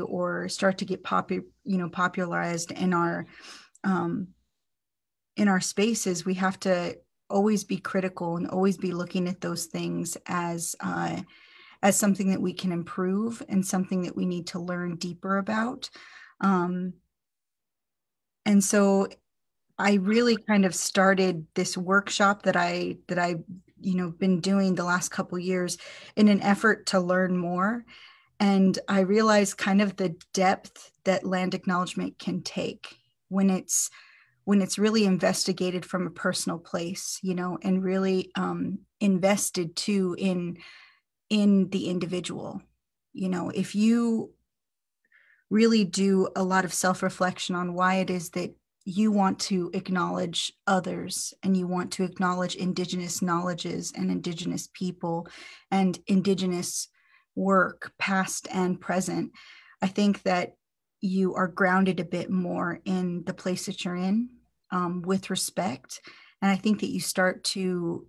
or start to get you know popularized in our um, in our spaces we have to always be critical and always be looking at those things as uh, as something that we can improve and something that we need to learn deeper about. Um, and so i really kind of started this workshop that i that i you know been doing the last couple years in an effort to learn more and i realized kind of the depth that land acknowledgement can take when it's when it's really investigated from a personal place you know and really um, invested too in in the individual. You know if you really do a lot of self-reflection on why it is that you want to acknowledge others and you want to acknowledge indigenous knowledges and indigenous people and indigenous work past and present i think that you are grounded a bit more in the place that you're in um, with respect. And I think that you start to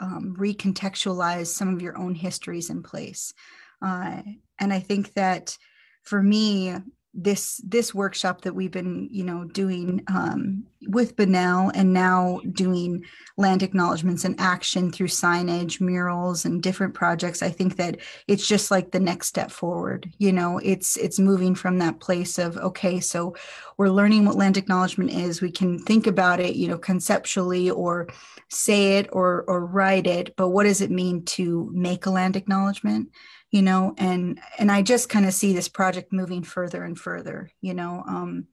um, recontextualize some of your own histories in place. Uh, and I think that for me, this this workshop that we've been you know doing um, with Bunnell and now doing land acknowledgments and action through signage, murals, and different projects. I think that it's just like the next step forward. You know, it's it's moving from that place of okay, so we're learning what land acknowledgement is. We can think about it, you know, conceptually or say it or or write it, but what does it mean to make a land acknowledgement? You know and and i just kind of see this project moving further and further you know um,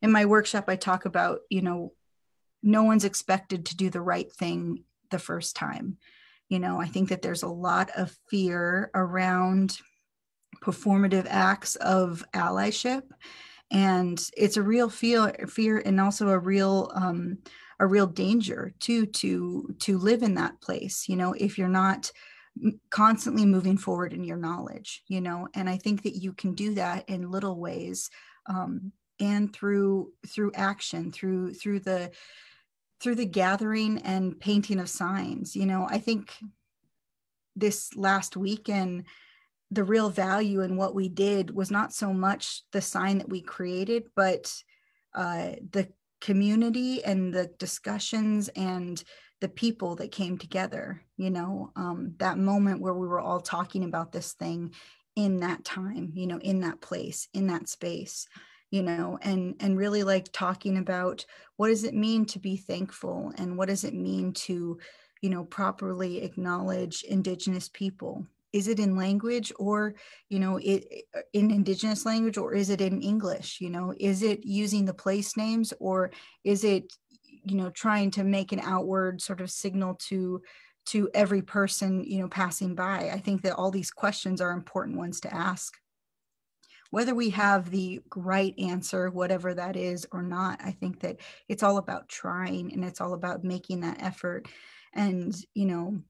in my workshop i talk about you know no one's expected to do the right thing the first time. You know i think that there's a lot of fear around performative acts of allyship and it's a real fear fear and also a real um, a real danger too to to live in that place you know if you're not constantly moving forward in your knowledge you know and i think that you can do that in little ways um, and through through action through through the through the gathering and painting of signs you know. I think this last weekend the real value in what we did was not so much the sign that we created but uh, the community and the discussions and the people that came together you know um, that moment where we were all talking about this thing in that time you know in that place in that space you know and and really like talking about what does it mean to be thankful and what does it mean to you know properly acknowledge indigenous people? Is it in language or you know it in indigenous language or is it in english you know? Is it using the place names or is it you know trying to make an outward sort of signal to to every person you know passing by. I think that all these questions are important ones to ask. Whether we have the right answer whatever that is or not i think that it's all about trying and it's all about making that effort. And you know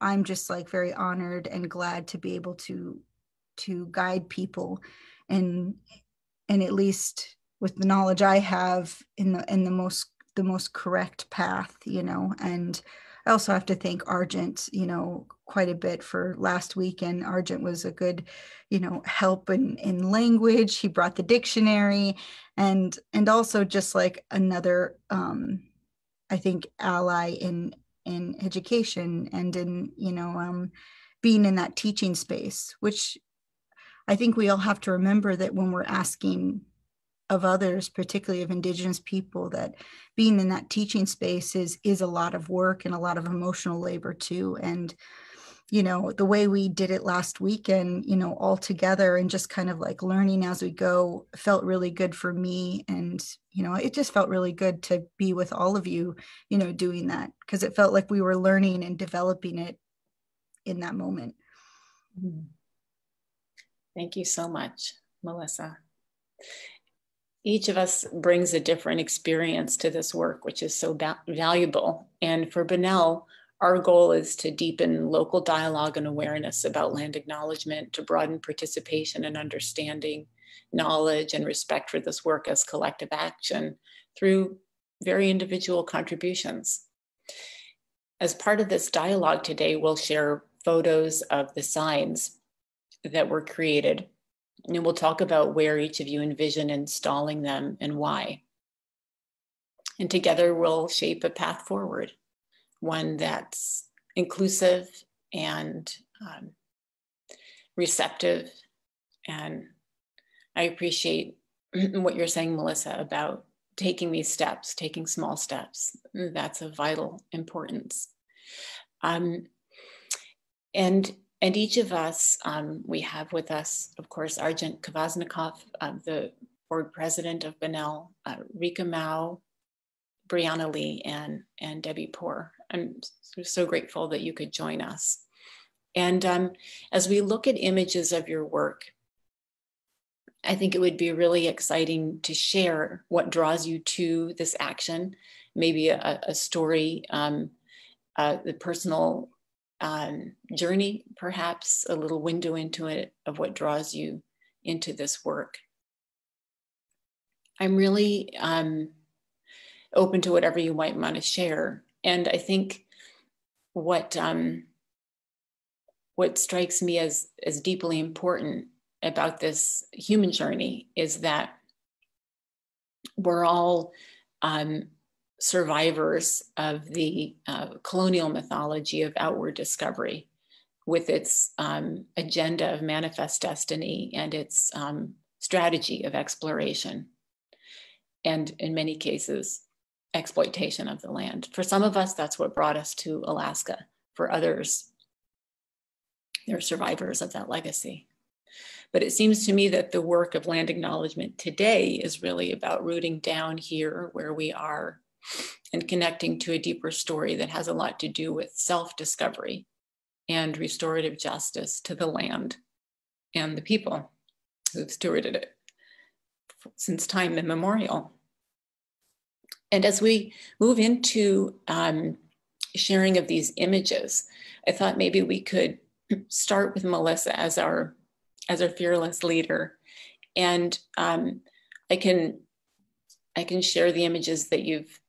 i'm just like very honored and glad to be able to to guide people and and at least with the knowledge i have in the in the most the most correct path, you know. And I also have to thank Argent, you know, quite a bit for last week. And Argent was a good, you know, help in in language. He brought the dictionary, and and also just like another, um, I think, ally in in education and in you know um, being in that teaching space, which I think we all have to remember that when we're asking of others, particularly of Indigenous people, that being in that teaching space is is a lot of work and a lot of emotional labor too. And you know the way we did it last weekend, you know, all together and just kind of like learning as we go felt really good for me. And you know, it just felt really good to be with all of you, you know, doing that because it felt like we were learning and developing it in that moment. Mm-hmm. Thank you so much, Melissa each of us brings a different experience to this work, which is so va- valuable. And for Bunnell, our goal is to deepen local dialogue and awareness about land acknowledgement, to broaden participation and understanding, knowledge, and respect for this work as collective action through very individual contributions. As part of this dialogue today, we'll share photos of the signs that were created and we'll talk about where each of you envision installing them and why. And together we'll shape a path forward, one that's inclusive and um, receptive. And I appreciate what you're saying, Melissa, about taking these steps, taking small steps. That's of vital importance. Um, and and each of us, um, we have with us, of course, Argent Kvasnikoff, uh, the board president of Bunnell, uh, Rika Mouw, Brianna Lee, and, and Debbie Poor. I'm so grateful that you could join us. And um, as we look at images of your work, I think it would be really exciting to share what draws you to this action, maybe a, a story, um, uh, the personal um, journey, perhaps a little window into it of what draws you into this work. I'm really um, open to whatever you might want to share. And I think what um, what strikes me as as deeply important about this human journey is that we're all um, survivors of the uh, colonial mythology of outward discovery with its um, agenda of manifest destiny and its um, strategy of exploration. And in many cases, exploitation of the land. For some of us, that's what brought us to Alaska. For others, they're survivors of that legacy. But it seems to me that the work of land acknowledgement today is really about rooting down here where we are and connecting to a deeper story that has a lot to do with self discovery and restorative justice to the land and the people who've stewarded it since time immemorial. And as we move into um, sharing of these images, I thought maybe we could start with Melissa as our as our fearless leader, and um, I can I can share the images that you've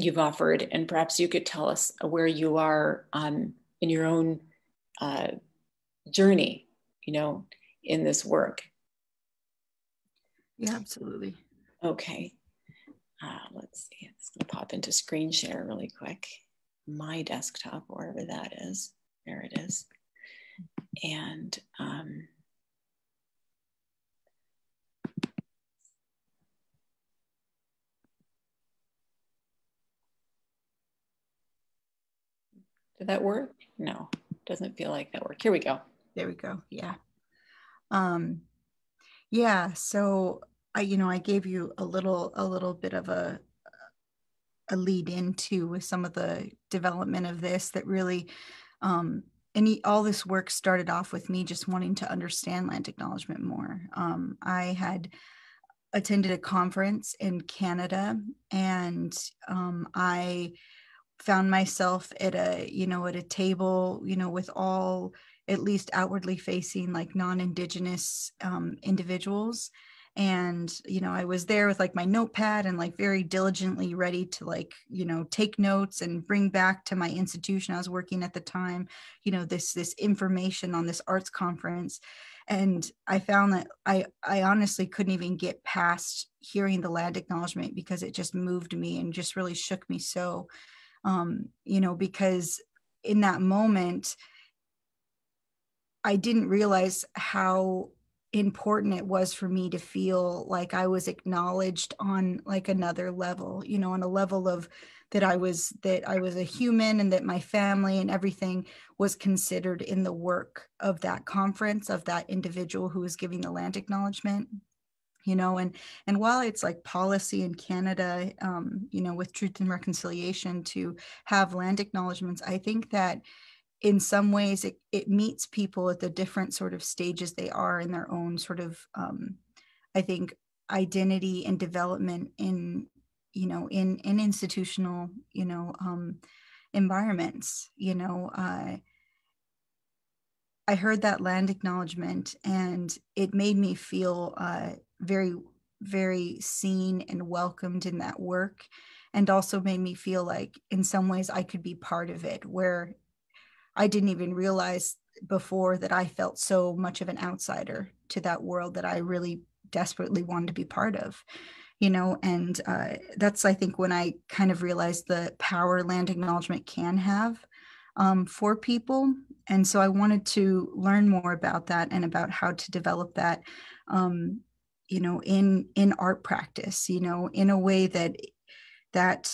you've offered, and perhaps you could tell us where you are um, in your own uh, journey, you know, in this work. Yeah, absolutely. Okay. Uh, let's see, it's gonna pop into screen share really quick. My desktop, wherever that is, there it is. And um, Did that work? No, doesn't feel like that worked. Here we go. There we go. Yeah. Um, yeah. So I, you know, I gave you a little, a little bit of a, a lead into with some of the development of this that really, um, he, all this work started off with me just wanting to understand land acknowledgement more. Um, I had attended a conference in Canada and um, I found myself at a you know at a table you know with all at least outwardly facing like non-indigenous um, individuals. And you know i was there with like my notepad and like very diligently ready to like you know take notes and bring back to my institution i was working at the time you know this this information on this arts conference. And i found that i i honestly couldn't even get past hearing the land acknowledgement because it just moved me and just really shook me so um, you know, because in that moment, I didn't realize how important it was for me to feel like I was acknowledged on like another level, you know, on a level of that I was that I was a human and that my family and everything was considered in the work of that conference of that individual who was giving the land acknowledgement you know and and while it's like policy in canada um, you know with truth and reconciliation to have land acknowledgements i think that in some ways it, it meets people at the different sort of stages they are in their own sort of um, i think identity and development in you know in in institutional you know um, environments you know uh, I heard that land acknowledgement and it made me feel uh, very, very seen and welcomed in that work. And also made me feel like, in some ways, I could be part of it, where I didn't even realize before that I felt so much of an outsider to that world that I really desperately wanted to be part of you know and uh, that's i think when i kind of realized the power land acknowledgement can have um, for people and so i wanted to learn more about that and about how to develop that um, you know in in art practice you know in a way that that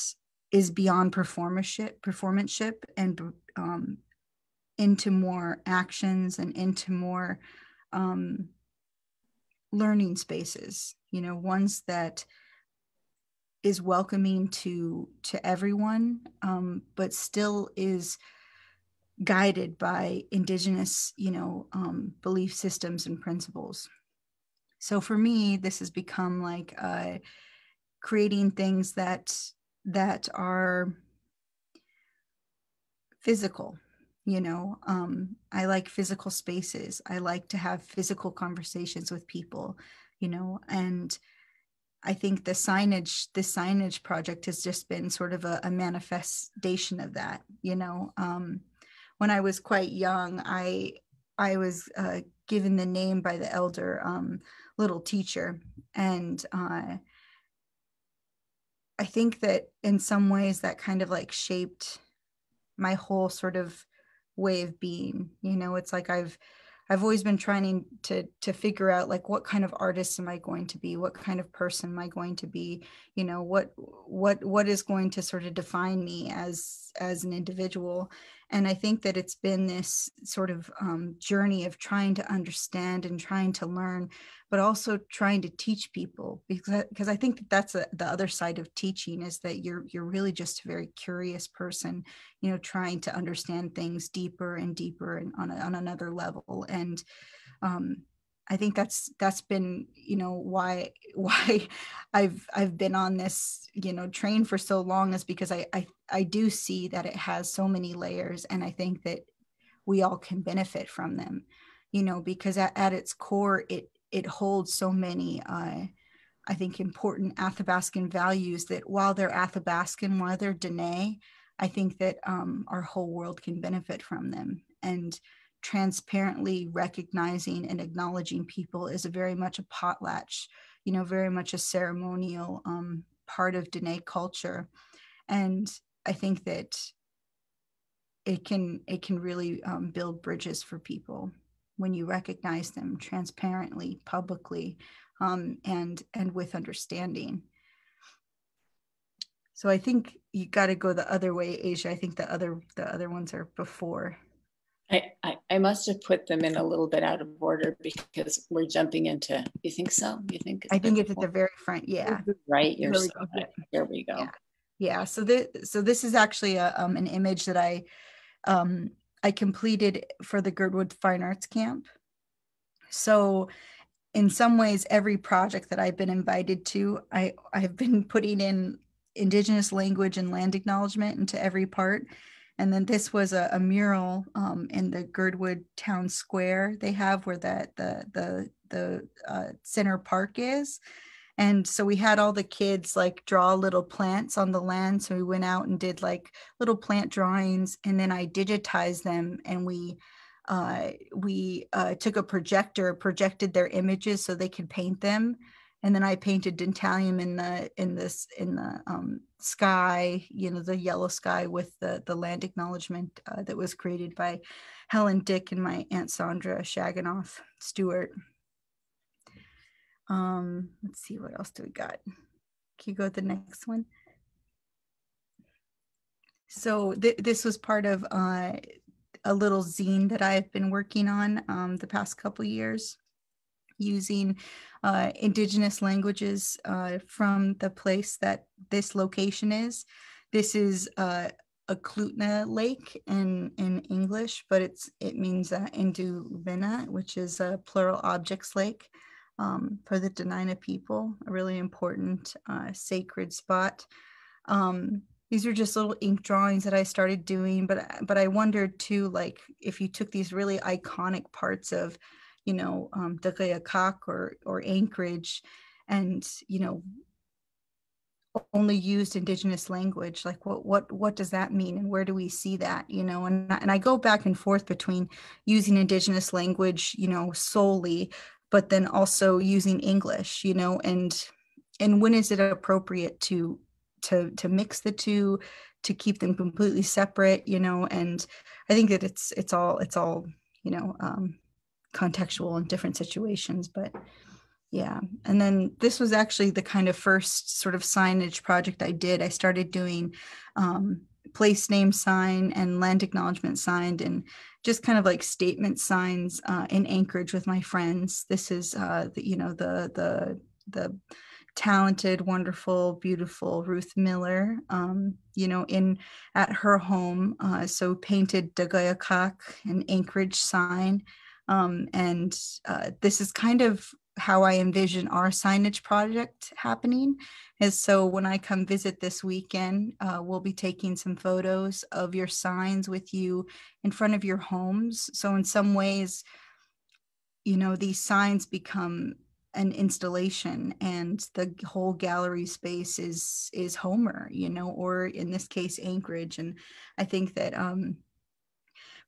is beyond performanship performanceship and um, into more actions and into more um, learning spaces you know ones that is welcoming to to everyone um, but still is guided by indigenous you know um, belief systems and principles so for me this has become like uh, creating things that that are physical you know? Um, i like physical spaces. I like to have physical conversations with people you know? And i think the signage this signage project has just been sort of a, a manifestation of that you know? Um, when i was quite young i i was uh, given the name by the elder um, little teacher. And uh, i think that in some ways that kind of like shaped my whole sort of way of being you know? It's like i've i've always been trying to to figure out like what kind of artist am i going to be? What kind of person am i going to be? You know what what what is going to sort of define me as as an individual. And i think that it's been this sort of um, journey of trying to understand and trying to learn but also trying to teach people because because i think that that's a, the other side of teaching is that you're you're really just a very curious person you know trying to understand things deeper and deeper and on, a, on another level. And um, I think that's that's been you know why why I've I've been on this you know train for so long is because I I, I do see that it has so many layers and I think that we all can benefit from them you know because at, at its core it it holds so many uh, I think important Athabascan values that while they're Athabascan while they're Dene I think that um, our whole world can benefit from them. And transparently recognizing and acknowledging people is a very much a potlatch, you know, very much a ceremonial um, part of Dene culture. And I think that it can it can really um, build bridges for people when you recognize them transparently, publicly, um, and and with understanding. So I think you got to go the other way, Asia. I think the other the other ones are before. I, I, I must have put them in a little bit out of order because we're jumping into. You think so? You think? I think it's at the very front. Yeah. Right. You're really so right. Here we go. Yeah. yeah. So this so this is actually a, um, an image that I um, I completed for the Girdwood Fine Arts Camp. So in some ways, every project that I've been invited to, I I've been putting in Indigenous language and land acknowledgement into every part and then this was a, a mural um, in the Girdwood Town Square they have where that the the the uh, center park is. And so we had all the kids like draw little plants on the land. So we went out and did like little plant drawings, and then I digitized them, and we uh, we uh, took a projector, projected their images so they could paint them, and then I painted dentalium in the in this in the um, sky, you know, the yellow sky with the the land acknowledgement uh, that was created by Helen Dick and my aunt Sandra Shaginoff Stewart. Um, let's see what else do we got. Can you go to the next one? So th- this was part of uh, a little zine that I've been working on um, the past couple years using uh, indigenous languages uh, from the place that this location is. This is uh, Eklutna lake in, in English, but it's it means uh, Induvina, which is a plural objects lake um, for the Dena'ina people, a really important uh, sacred spot. Um, these are just little ink drawings that I started doing, but but I wondered too, like if you took these really iconic parts of you know, um, or, or Anchorage and, you know, only used indigenous language like what what what does that mean and where do we see that you know? And and I go back and forth between using indigenous language you know solely but then also using English you know? And and when is it appropriate to to to mix the two to keep them completely separate you know? And I think that it's it's all it's all you know um contextual in different situations but yeah. And then this was actually the kind of first sort of signage project i did. I started doing um, place name sign and land acknowledgement signed and just kind of like statement signs uh, in anchorage with my friends. This is uh, the, you know the the the talented wonderful beautiful ruth miller um, you know in at her home uh, so painted dagayakak an anchorage sign um, and uh, this is kind of how I envision our signage project happening is so when I come visit this weekend, uh, we'll be taking some photos of your signs with you in front of your homes. So in some ways, you know, these signs become an installation and the whole gallery space is is Homer, you know, or in this case Anchorage. And I think that um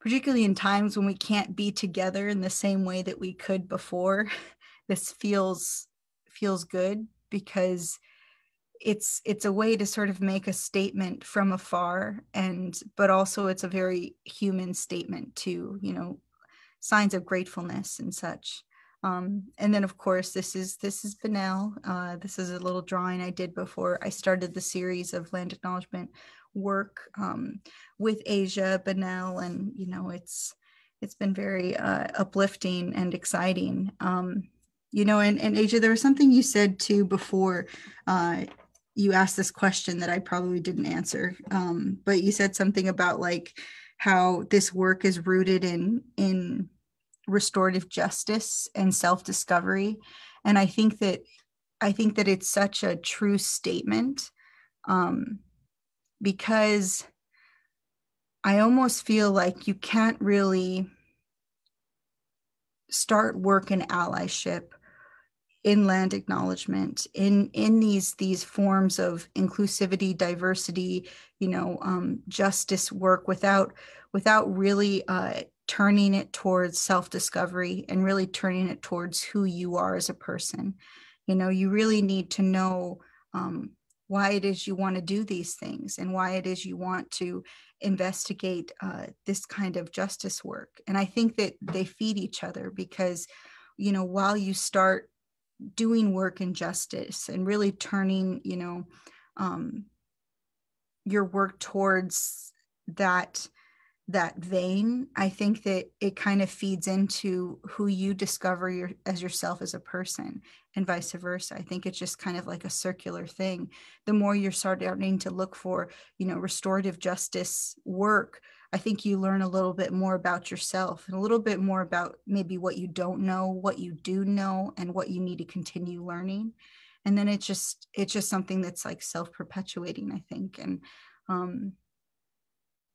particularly in times when we can't be together in the same way that we could before this feels feels good because it's it's a way to sort of make a statement from afar and but also it's a very human statement too you know signs of gratefulness and such um, and then of course this is this is Bunnell. Uh, this is a little drawing I did before I started the series of land acknowledgement work um, with Asia Bunnell, and you know it's it's been very uh, uplifting and exciting. Um, you know and, and asia there was something you said too before uh, you asked this question that i probably didn't answer um, but you said something about like how this work is rooted in in restorative justice and self-discovery and i think that i think that it's such a true statement um, because i almost feel like you can't really start work in allyship in land acknowledgement in in these these forms of inclusivity diversity you know um, justice work without without really uh, turning it towards self-discovery and really turning it towards who you are as a person. You know you really need to know um, why it is you want to do these things and why it is you want to investigate uh, this kind of justice work. And i think that they feed each other because you know while you start doing work in justice and really turning you know um, your work towards that that vein i think that it kind of feeds into who you discover your, as yourself as a person and vice versa i think it's just kind of like a circular thing the more you're starting to look for you know restorative justice work I think you learn a little bit more about yourself and a little bit more about maybe what you don't know, what you do know, and what you need to continue learning. And then it's just it's just something that's like self-perpetuating, I think. And um,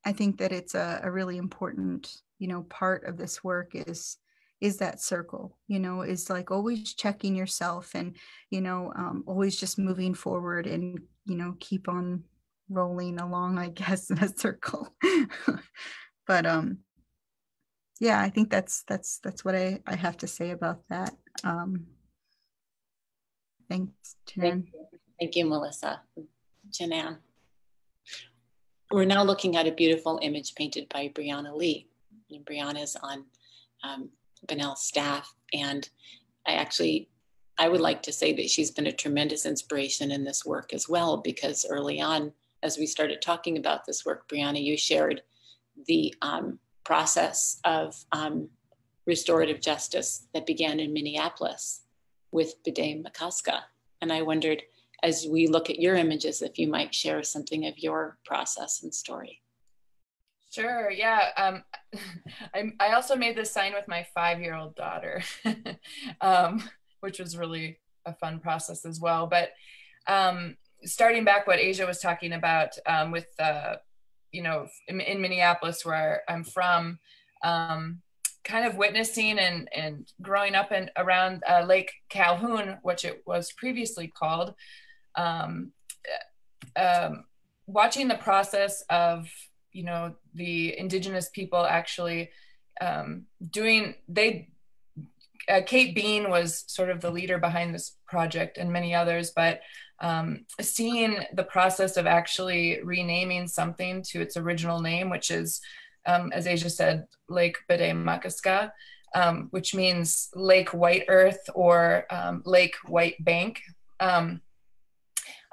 I think that it's a, a really important, you know, part of this work is is that circle you know is like always checking yourself and you know um, always just moving forward and you know keep on rolling along, I guess, in a circle. but um yeah, I think that's that's that's what I, I have to say about that. Um thanks, Janan. Thank you. Thank you, Melissa. Janan. We're now looking at a beautiful image painted by Brianna Lee. And Brianna is on um, Bunnell's staff. And I actually, I would like to say that she's been a tremendous inspiration in this work as well, because early on, as we started talking about this work, Brianna, you shared the um, process of um, restorative justice that began in Minneapolis with Bde Maka Ska. And I wondered, as we look at your images, if you might share something of your process and story. Sure. Yeah. Um, I, I also made this sign with my five-year-old daughter, um, which was really a fun process as well. But um, starting back what Asia was talking about um, with, uh, you know, in, in, Minneapolis where I'm from, um, kind of witnessing and, and growing up and around uh, Lake Calhoun, which it was previously called, um, um, watching the process of you know the indigenous people actually um, doing they uh, Kate Beane was sort of the leader behind this project and many others, but um, seeing the process of actually renaming something to its original name, which is, um, as Asia said, Lake Bde Maka Ska, um, which means Lake White Earth or um, Lake White Bank.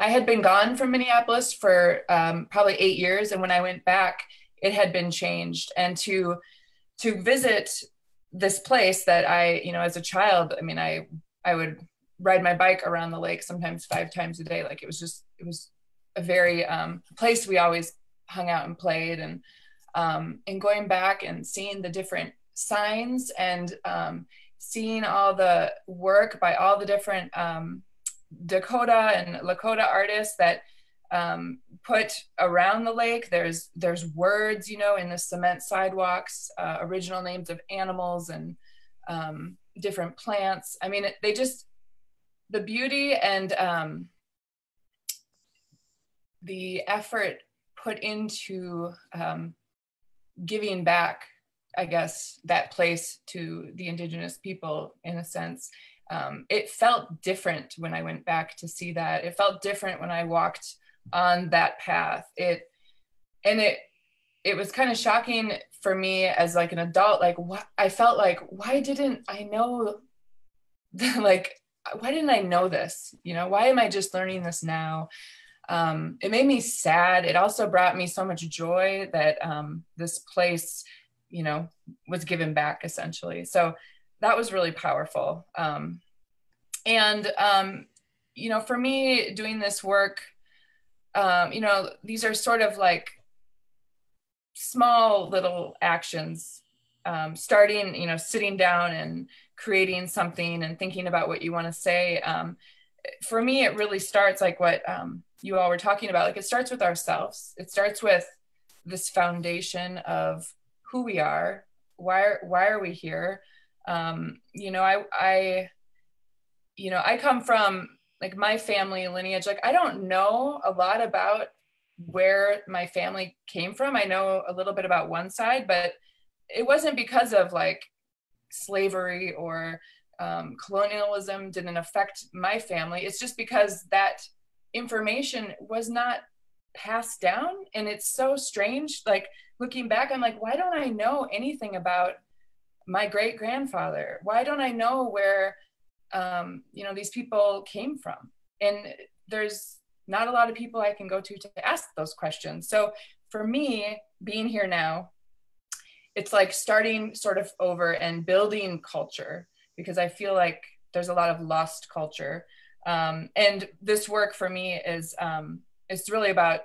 I had been gone from Minneapolis for um, probably eight years, and when I went back, it had been changed. And to to visit this place that I, you know, as a child, I mean, I I would ride my bike around the lake sometimes five times a day. Like it was just it was a very um, place we always hung out and played and um, and going back and seeing the different signs and um, seeing all the work by all the different um, Dakota and Lakota artists that um, put around the lake. There's there's words, you know, in the cement sidewalks, uh, original names of animals and um, different plants. I mean, they just the beauty and um, the effort put into um, giving back, I guess, that place to the indigenous people in a sense. Um, it felt different when I went back to see that. It felt different when I walked on that path. It and it it was kind of shocking for me as like an adult. Like what I felt like, why didn't I know? like why didn't I know this? You know, why am I just learning this now? Um, it made me sad. It also brought me so much joy that um, this place, you know, was given back essentially. So that was really powerful. Um, and, um, you know, for me doing this work, um, you know, these are sort of like small little actions, um, starting, you know, sitting down and creating something and thinking about what you want to say. Um, for me, it really starts like what um, you all were talking about. Like it starts with ourselves. It starts with this foundation of who we are. Why are, why are we here? Um, you know, I, I, you know, I come from like my family lineage like i don't know a lot about where my family came from. I know a little bit about one side but it wasn't because of like slavery or um, colonialism didn't affect my family. It's just because that information was not passed down and it's so strange like looking back i'm like why don't i know anything about my great grandfather why don't i know where um, you know these people came from? And there's not a lot of people i can go to to ask those questions. So for me being here now it's like starting sort of over and building culture because i feel like there's a lot of lost culture. Um, and this work for me is um, it's really about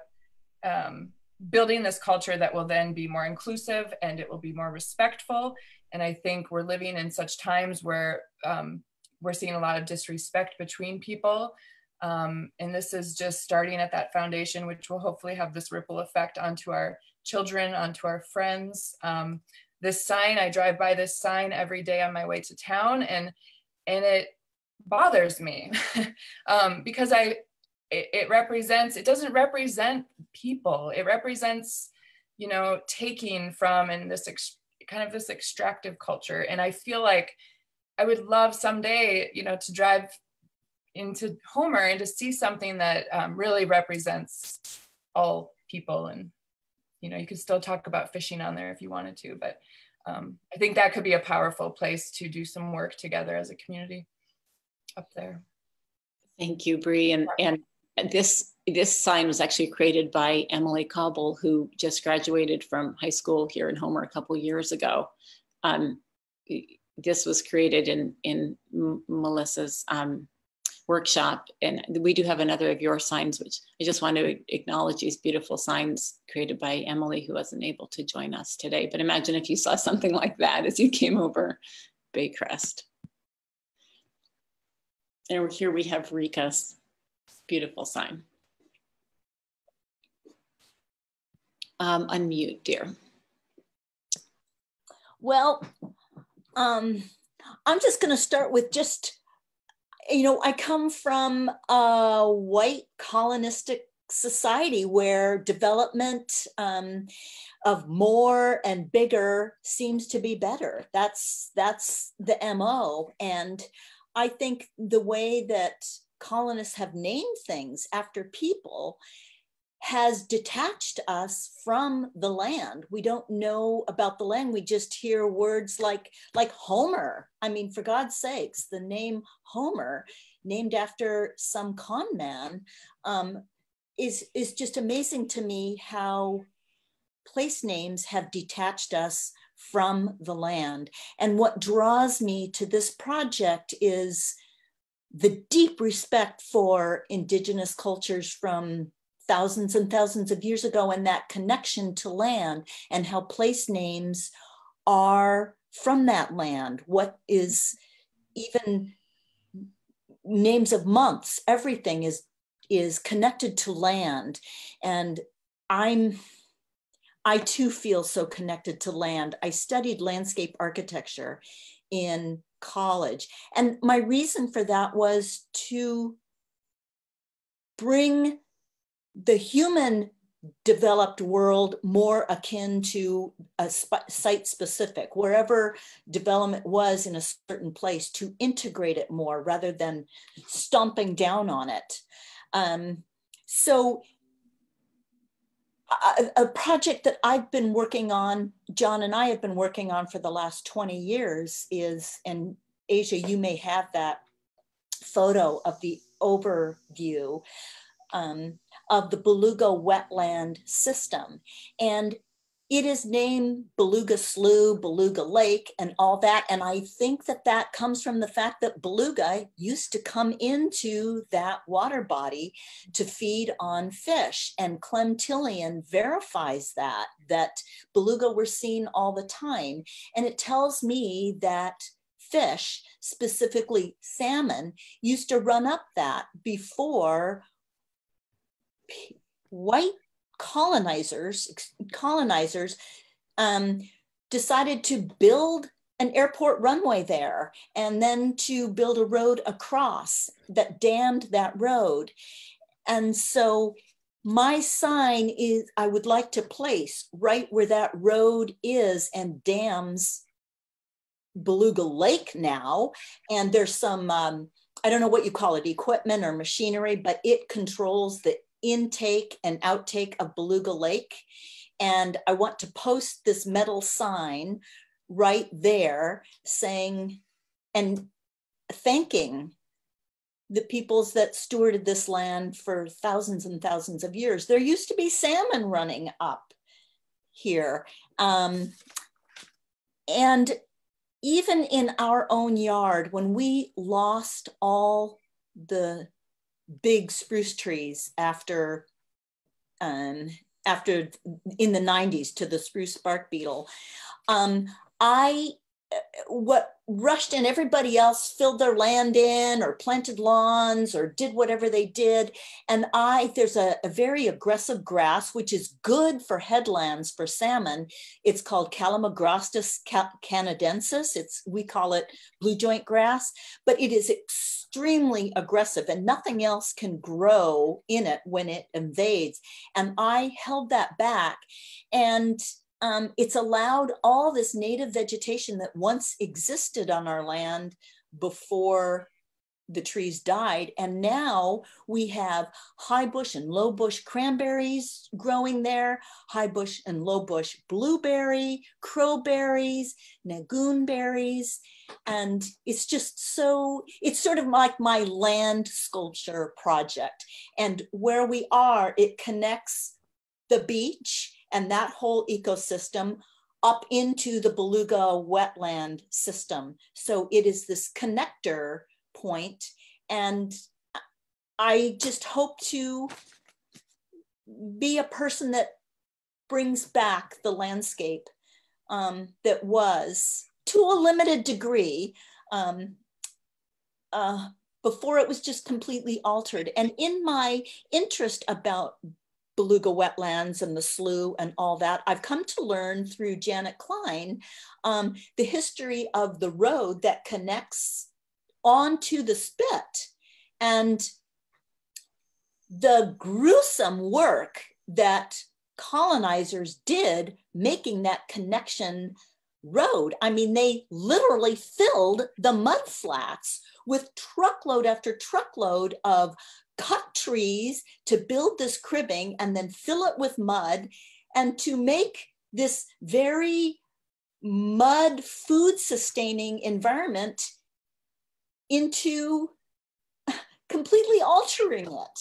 um, building this culture that will then be more inclusive and it will be more respectful and i think we're living in such times where um, we're seeing a lot of disrespect between people. Um, and this is just starting at that foundation, which will hopefully have this ripple effect onto our children, onto our friends. Um, this sign, I drive by this sign every day on my way to town, and and it bothers me um, because I it, it represents it doesn't represent people. It represents you know taking from and this ex- kind of this extractive culture, and I feel like I would love someday, you know, to drive into Homer and to see something that um, really represents all people. And, you know, you could still talk about fishing on there if you wanted to, but um, I think that could be a powerful place to do some work together as a community up there. Thank you, Bree. And, and this this sign was actually created by Emily Cobble, who just graduated from high school here in Homer a couple years ago. Um, this was created in in Melissa's um, workshop, and we do have another of your signs, which I just want to acknowledge these beautiful signs created by Emily, who wasn't able to join us today. But imagine if you saw something like that as you came over Baycrest. And here we have Rika's beautiful sign. Um, unmute, dear. Well, um, I'm just going to start with just you know, I come from a white colonistic society where development um, of more and bigger seems to be better. That's that's the mo, and I think the way that colonists have named things after people has detached us from the land. We don't know about the land. We just hear words like like homer. I mean for god's sakes the name homer named after some con man um, is is just amazing to me how place names have detached us from the land. And what draws me to this project is the deep respect for indigenous cultures from thousands and thousands of years ago and that connection to land and how place names are from that land. What is even names of months everything is is connected to land. And i'm i too feel so connected to land. I studied landscape architecture in college and my reason for that was to bring the human developed world more akin to a site specific wherever development was in a certain place to integrate it more rather than stomping down on it. Um, so a, a, project that I've been working on, John and I have been working on for the last 20 years is, and Asia, you may have that photo of the overview. Um, of the Beluga wetland system. And it is named Beluga Slough, Beluga Lake, and all that. And I think that that comes from the fact that beluga used to come into that water body to feed on fish. And Clem Tillion verifies that, that beluga were seen all the time. And it tells me that fish, specifically salmon, used to run up that before white colonizers colonizers um, decided to build an airport runway there and then to build a road across that dammed that road. And so my sign is i would like to place right where that road is and dams beluga lake now. And there's some um, i don't know what you call it equipment or machinery but it controls the intake and outtake of Beluga Lake. And I want to post this metal sign right there saying and thanking the peoples that stewarded this land for thousands and thousands of years. There used to be salmon running up here. Um, and even in our own yard, when we lost all the big spruce trees after um, after in the 90s to the spruce bark beetle. Um, I what rushed in everybody else filled their land in or planted lawns or did whatever they did. And i there's a, a, very aggressive grass which is good for headlands for salmon. It's called calamagrostis canadensis. It's we call it blue joint grass but it is extremely aggressive and nothing else can grow in it when it invades. And i held that back and um, it's allowed all this native vegetation that once existed on our land before the trees died. And now we have high bush and low bush cranberries growing there, high bush and low bush blueberry, crowberries, nagoon berries. And it's just so, it's sort of like my land sculpture project. And where we are, it connects the beach and that whole ecosystem up into the beluga wetland system. So it is this connector point, and I just hope to be a person that brings back the landscape um, that was to a limited degree um, uh, before it was just completely altered. And in my interest about beluga wetlands and the slough and all that. I've come to learn through Janet Klein um, the history of the road that connects onto the spit. And the gruesome work that colonizers did making that connection road. I mean, they literally filled the mud flats with truckload after truckload of cut trees to build this cribbing and then fill it with mud and to make this very mud food sustaining environment into completely altering it.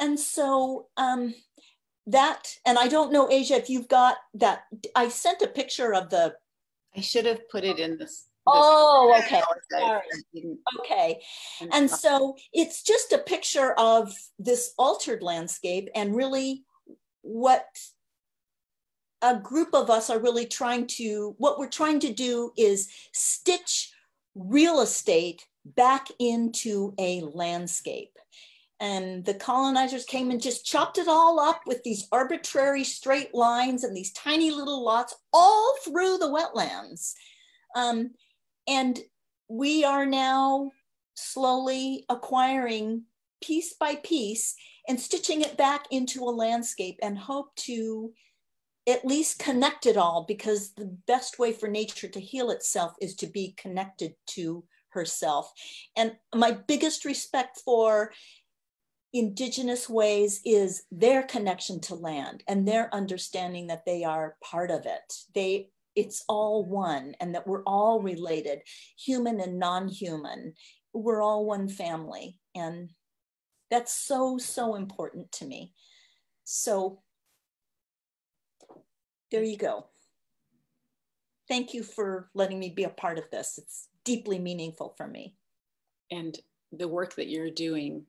And so um, that, and I don't know, Asia, if you've got that, I sent a picture of the. I should have put it in this. Oh, okay. Okay. And so it's just a picture of this altered landscape and really what a group of us are really trying to, what we're trying to do is stitch real estate back into a landscape. And the colonizers came and just chopped it all up with these arbitrary straight lines and these tiny little lots all through the wetlands. Um, and we are now slowly acquiring piece by piece and stitching it back into a landscape and hope to at least connect it all because the best way for nature to heal itself is to be connected to herself. And my biggest respect for indigenous ways is their connection to land and their understanding that they are part of it they it's all one and that we're all related human and non-human. We're all one family. And that's so so important to me. So there you go. Thank you for letting me be a part of this. It's deeply meaningful for me. And the work that you're doing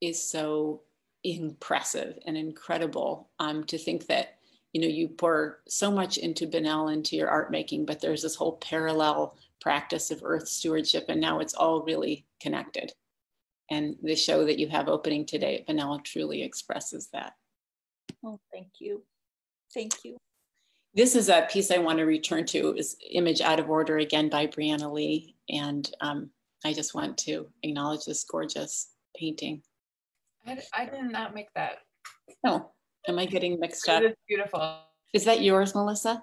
is so impressive and incredible. Um, to think that you know you pour so much into Bunnell into your art making, but there's this whole parallel practice of earth stewardship, and now it's all really connected. And the show that you have opening today at Bunnell truly expresses that. Oh, thank you. Thank you. This is a piece I want to return to is Image Out of Order again by Brianna Lee. And um, I just want to acknowledge this gorgeous painting. I, I did not make that. Oh, am I getting mixed up? It is beautiful. Is that yours, Melissa?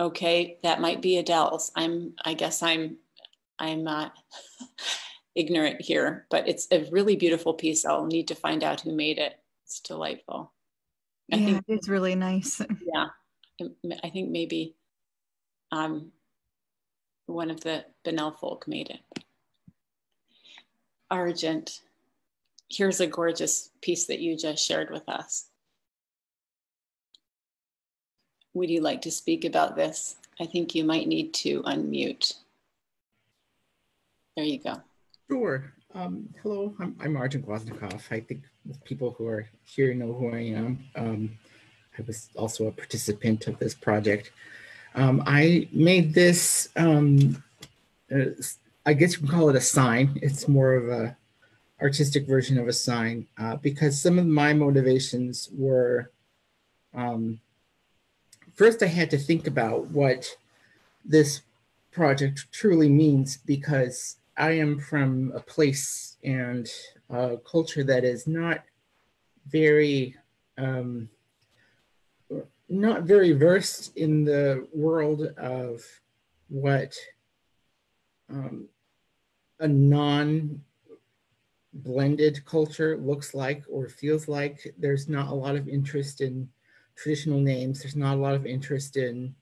Okay, that might be Adele's. I'm, I guess I'm, I'm not ignorant here, but it's a really beautiful piece. I'll need to find out who made it. It's delightful. I yeah, think, it's really nice. Yeah, I think maybe um, one of the Bunnell folk made it. Argent here's a gorgeous piece that you just shared with us. Would you like to speak about this? I think you might need to unmute. There you go. Sure. Um, hello, I'm, I'm Argent Kvasnikoff. I think people who are here know who I am. Um, I was also a participant of this project. Um, I made this, um, uh, I guess you can call it a sign. It's more of a artistic version of a sign uh, because some of my motivations were um, first I had to think about what this project truly means because I am from a place and a culture that is not very um, not very versed in the world of what um, a non blended culture looks like or feels like. There's not a lot of interest in traditional names. There's not a lot of interest in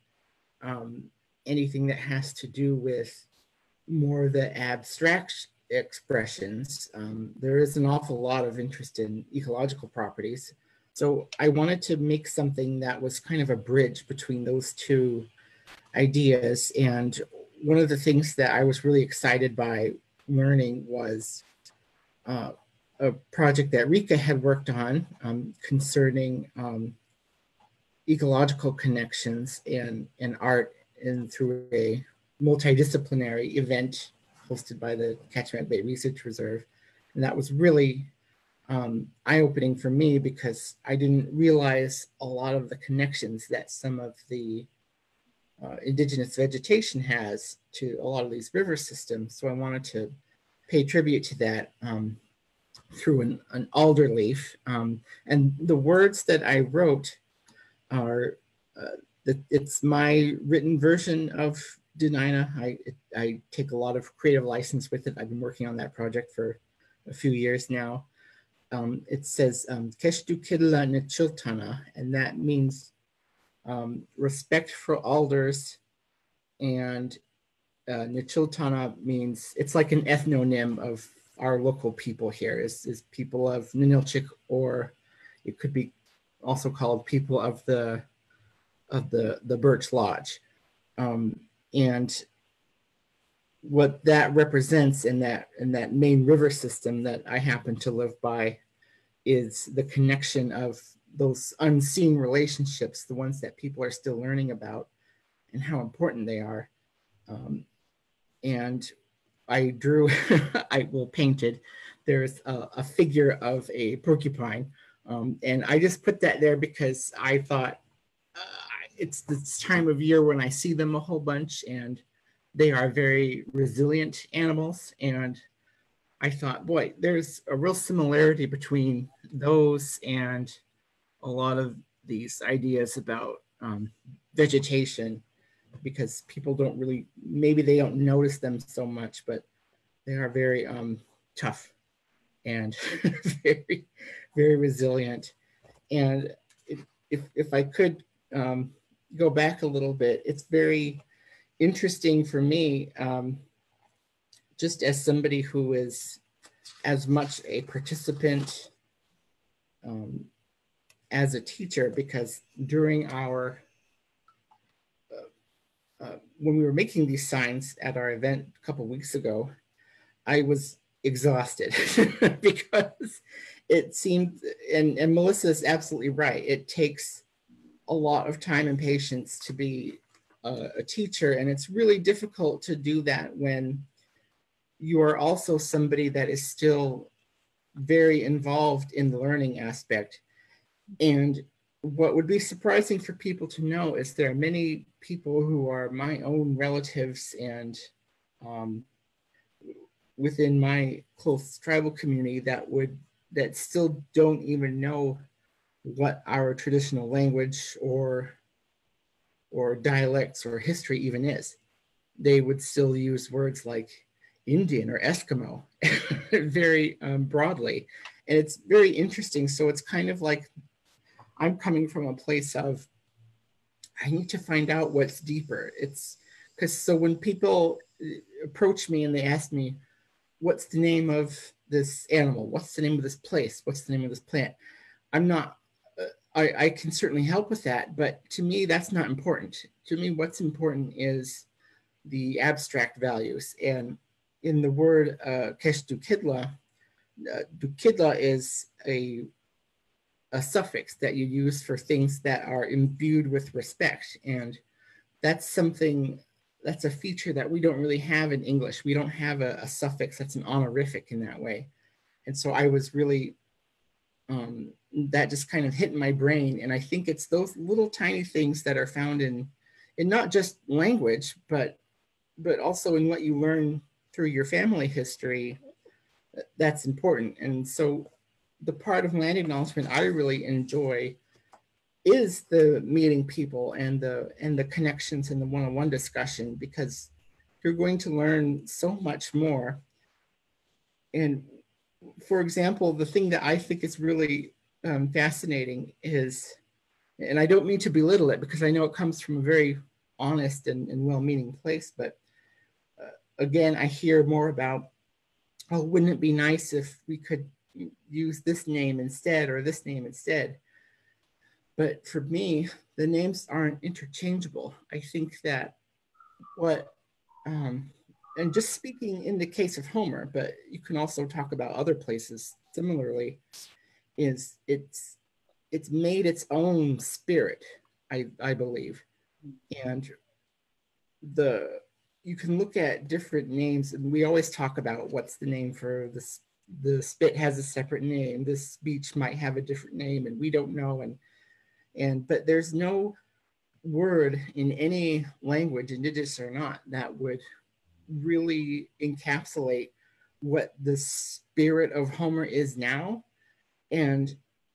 um, anything that has to do with more of the abstract expressions. Um, there is an awful lot of interest in ecological properties. So I wanted to make something that was kind of a bridge between those two ideas. And one of the things that I was really excited by learning was uh, a project that Rika had worked on um, concerning um, ecological connections and, art and through a multidisciplinary event hosted by the Kachemak Bay Research Reserve. And that was really um, eye-opening for me because I didn't realize a lot of the connections that some of the uh, indigenous vegetation has to a lot of these river systems. So I wanted to pay tribute to that um, through an, an alder leaf. Um, and the words that I wrote are, uh, it's my written version of Dena'ina. I, I take a lot of creative license with it. I've been working on that project for a few years now. Um, it says um, Keshtu Kidla Nechiltana, and that means um, respect for alders and uh, Nechiltana means it's like an ethnonym of our local people here is, is people of Ninilchik or it could be also called people of the of the the Birch Lodge. Um, and what that represents in that in that main river system that I happen to live by is the connection of those unseen relationships, the ones that people are still learning about and how important they are. Um, and I drew, I well painted, there's a, a, figure of a porcupine. Um, and I just put that there because I thought uh, it's this time of year when I see them a whole bunch and they are very resilient animals. And I thought, boy, there's a real similarity between those and a lot of these ideas about um, vegetation because people don't really, maybe they don't notice them so much, but they are very um, tough and very, very resilient. And if, if, I could um, go back a little bit, it's very interesting for me, um, just as somebody who is as much a participant um, as a teacher, because during our uh, when we were making these signs at our event a couple weeks ago, I was exhausted because it seemed, and, and Melissa is absolutely right. It takes a lot of time and patience to be a, a teacher, and it's really difficult to do that when you are also somebody that is still very involved in the learning aspect. And what would be surprising for people to know is there are many people who are my own relatives and um, within my close tribal community that would that still don't even know what our traditional language or or dialects or history even is. They would still use words like indian or eskimo very um, broadly. And it's very interesting. So it's kind of like I'm coming from a place of I need to find out what's deeper. It's because so when people uh, approach me and they ask me, what's the name of this animal? What's the name of this place? What's the name of this plant? I'm not, uh, I, I can certainly help with that, but to me, that's not important. To me, what's important is the abstract values. And in the word uh, Kesh Dukidla, uh, Dukidla is a a suffix that you use for things that are imbued with respect. And that's something, that's a feature that we don't really have in English. We don't have a, a suffix that's an honorific in that way. And so I was really, um, that just kind of hit my brain. And I think it's those little tiny things that are found in, in not just language, but, but also in what you learn through your family history that's important. And so the part of land acknowledgement I really enjoy is the meeting people and the and the connections and the one-on-one discussion because you're going to learn so much more. And for example, the thing that I think is really um, fascinating is, and I don't mean to belittle it because I know it comes from a very honest and, and well-meaning place, but uh, again, I hear more about, oh, wouldn't it be nice if we could use this name instead or this name instead. But for me, the names aren't interchangeable. I think that what, um, and just speaking in the case of Homer, but you can also talk about other places similarly, is it's it's made its own spirit, I, I believe. And the you can look at different names and we always talk about what's the name for this the spit has a separate name this beach might have a different name and we don't know and and but there's no word in any language, indigenous or not, that would really encapsulate what the spirit of Homer is now. And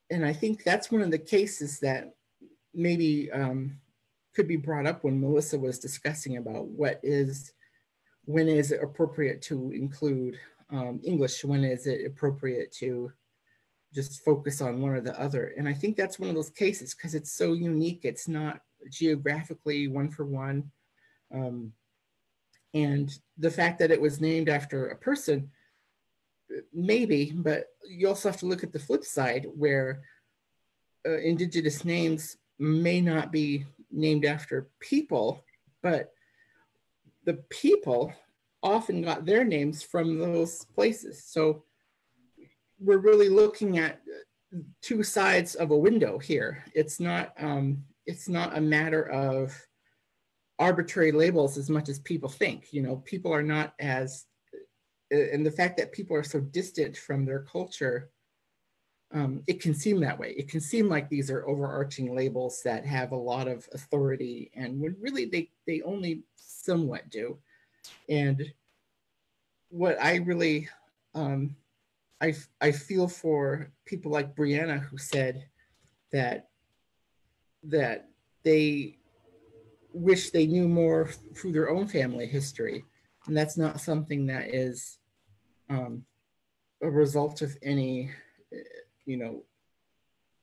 and I think that's one of the cases that maybe um, could be brought up when Melissa was discussing about what is, when is it appropriate to include um, English, when is it appropriate to just focus on one or the other. And I think that's one of those cases because it's so unique. It's not geographically one for one. Um, and the fact that it was named after a person, maybe, but you also have to look at the flip side where uh, indigenous names may not be named after people, but the people often got their names from those places. So we're really looking at two sides of a window here. It's not um, it's not a matter of arbitrary labels as much as people think. You know, people are not as and the fact that people are so distant from their culture, um, it can seem that way. It can seem like these are overarching labels that have a lot of authority, and when really they they only somewhat do. And what I really um, I, I feel for people like Brianna who said that that they wish they knew more through their own family history, and that's not something that is um, a result of any, you know,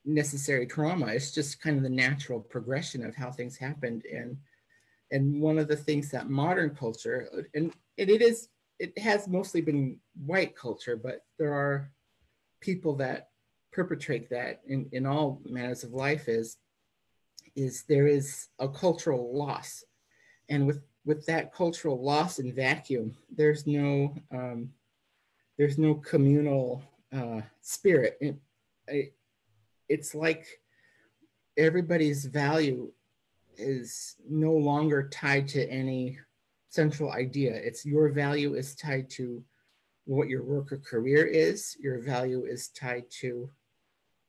necessary trauma. It's just kind of the natural progression of how things happened, and and one of the things that modern culture and, it is it has mostly been white culture, but there are people that perpetrate that in, in all manners of life is is there is a cultural loss. And with with that cultural loss and vacuum there's no um, there's no communal uh, spirit. It, it, it's like everybody's value is no longer tied to any central idea. It's your value is tied to what your work or career is. Your value is tied to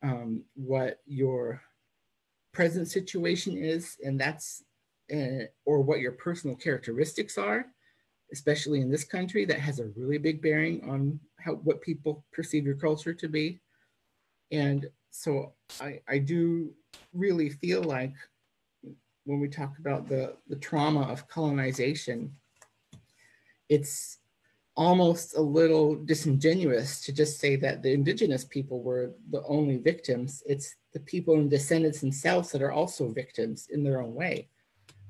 um, what your present situation is, and that's uh, or what your personal characteristics are, especially in this country that has a really big bearing on how what people perceive your culture to be. And so I, I do really feel like when we talk about the, the trauma of colonization, it's almost a little disingenuous to just say that the indigenous people were the only victims. It's the people and descendants themselves that are also victims in their own way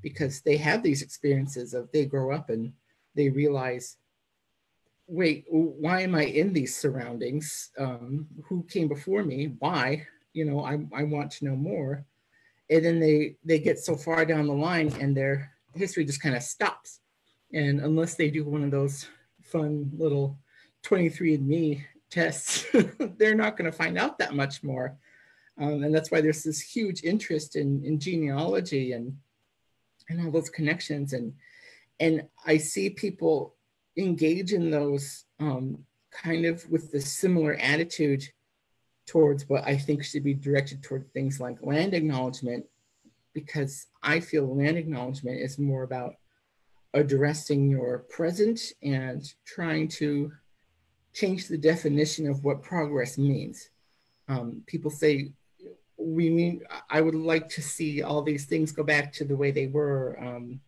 because they have these experiences of they grow up and they realize wait why am i in these surroundings? Um, who came before me? Why? You know I, I want to know more and then they they get so far down the line and their history just kind of stops. And unless they do one of those fun little 23andme tests they're not going to find out that much more. Um, and that's why there's this huge interest in, in genealogy and and all those connections. And and i see people engage in those um, kind of with the similar attitude towards what I think should be directed toward things like land acknowledgement, because I feel land acknowledgement is more about addressing your present and trying to change the definition of what progress means. Um, people say, we mean, I would like to see all these things go back to the way they were. Um,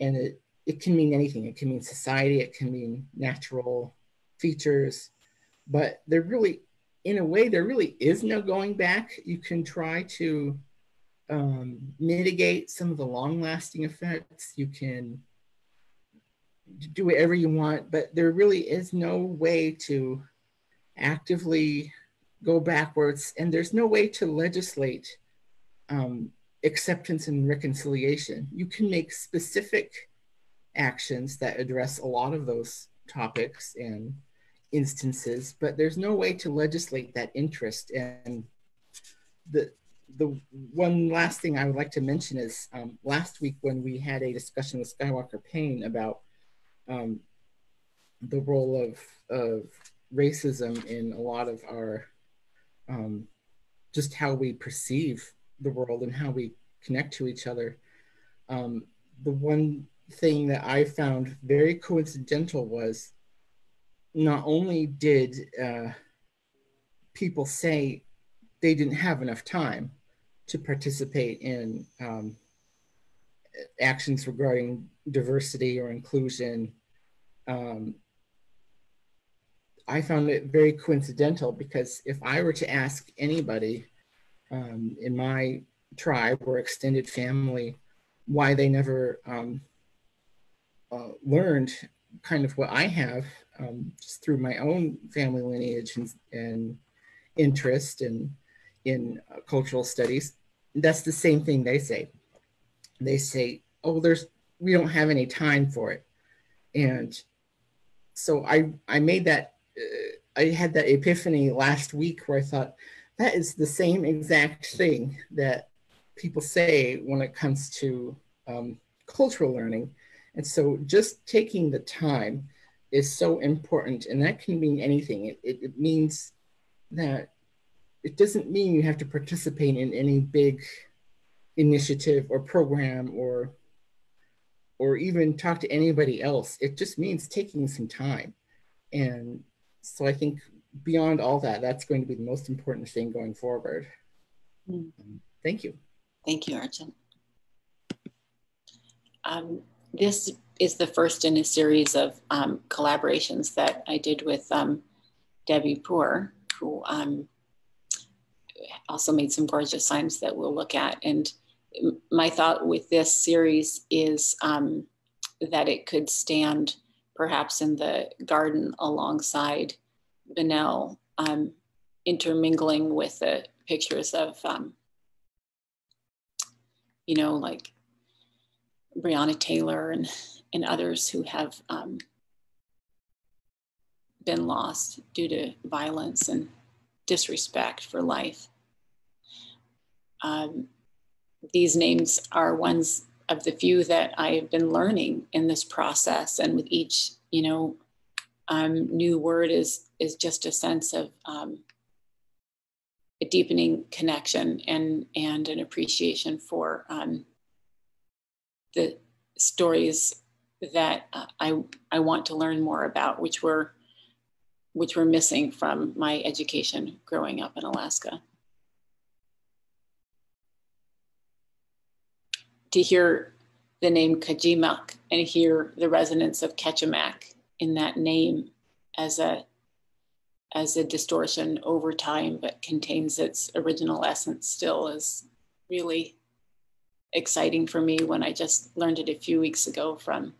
and it, it can mean anything. It can mean society, it can mean natural features, but there really in a way, there really is no going back. You can try to um, mitigate some of the long lasting effects. You can do whatever you want, but there really is no way to actively go backwards, and there's no way to legislate um, acceptance and reconciliation. You can make specific actions that address a lot of those topics and instances, but there's no way to legislate that interest. And the the one last thing I would like to mention is um, last week when we had a discussion with Skywalker Payne about um, the role of of racism in a lot of our um, just how we perceive the world and how we connect to each other. Um, the one thing that I found very coincidental was not only did uh, people say they didn't have enough time to participate in um, actions regarding diversity or inclusion, um, I found it very coincidental because if I were to ask anybody um, in my tribe or extended family why they never um, uh, learned kind of what I have um, just through my own family lineage and, and interest in, in uh, cultural studies, that's the same thing they say. They say, oh, there's, we don't have any time for it. And so I, I made that I had that epiphany last week where I thought that is the same exact thing that people say when it comes to um, cultural learning. And so just taking the time is so important. And that can mean anything. It, it, it means that it doesn't mean you have to participate in any big initiative or program or or even talk to anybody else. It just means taking some time and so I think beyond all that, that's going to be the most important thing going forward. Mm. thank you. Thank you, Argent. Um, this is the first in a series of um, collaborations that I did with um, Debbie Poor, who um, also made some gorgeous signs that we'll look at. And my thought with this series is um, that it could stand perhaps in the garden alongside Bunnell, um, intermingling with the pictures of, um, you know, like Breonna Taylor and, and others who have um, been lost due to violence and disrespect for life. Um, these names are ones of the few that I have been learning in this process. And with each, you know, um, new word is is just a sense of um, a deepening connection and and an appreciation for um, the stories that uh, I I want to learn more about, which were which were missing from my education growing up in Alaska. to hear the name Kajimak and hear the resonance of Ketchimak in that name as a as a distortion over time but contains its original essence still is really exciting for me when I just learned it a few weeks ago from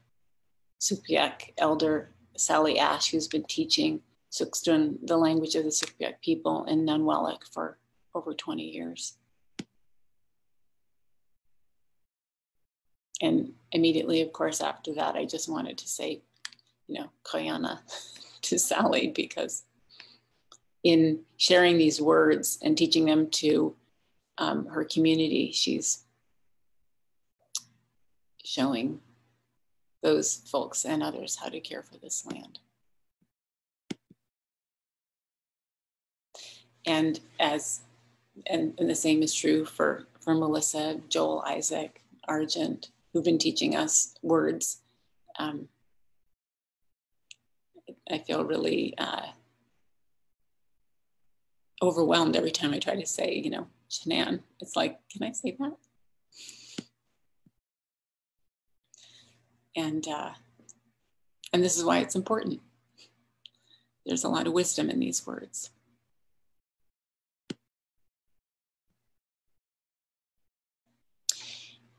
Sugpiaq elder Sally Ash, who's been teaching Sugstun, the language of the Sugpiaq people in Nanwalek for over 20 years. and immediately, of course, after that, I just wanted to say, you know, Koyana to Sally because in sharing these words and teaching them to um, her community, she's showing those folks and others how to care for this land. And as and, and the same is true for for Melissa, Joel, Isaac, Argent, who've been teaching us words. Um, I feel really uh, overwhelmed every time I try to say, you know, Shanann. It's like, can I say that? And uh, and this is why it's important. There's a lot of wisdom in these words.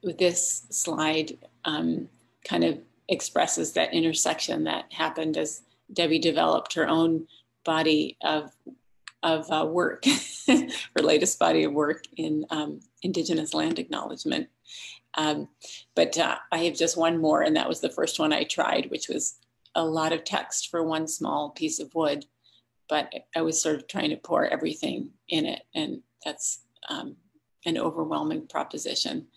With this slide um, kind of expresses that intersection that happened as Debbie developed her own body of of uh, work, her latest body of work in um, Indigenous land acknowledgement. Um, but uh, I have just one more, and that was the first one I tried, which was a lot of text for one small piece of wood. But I was sort of trying to pour everything in it, and that's um, an overwhelming proposition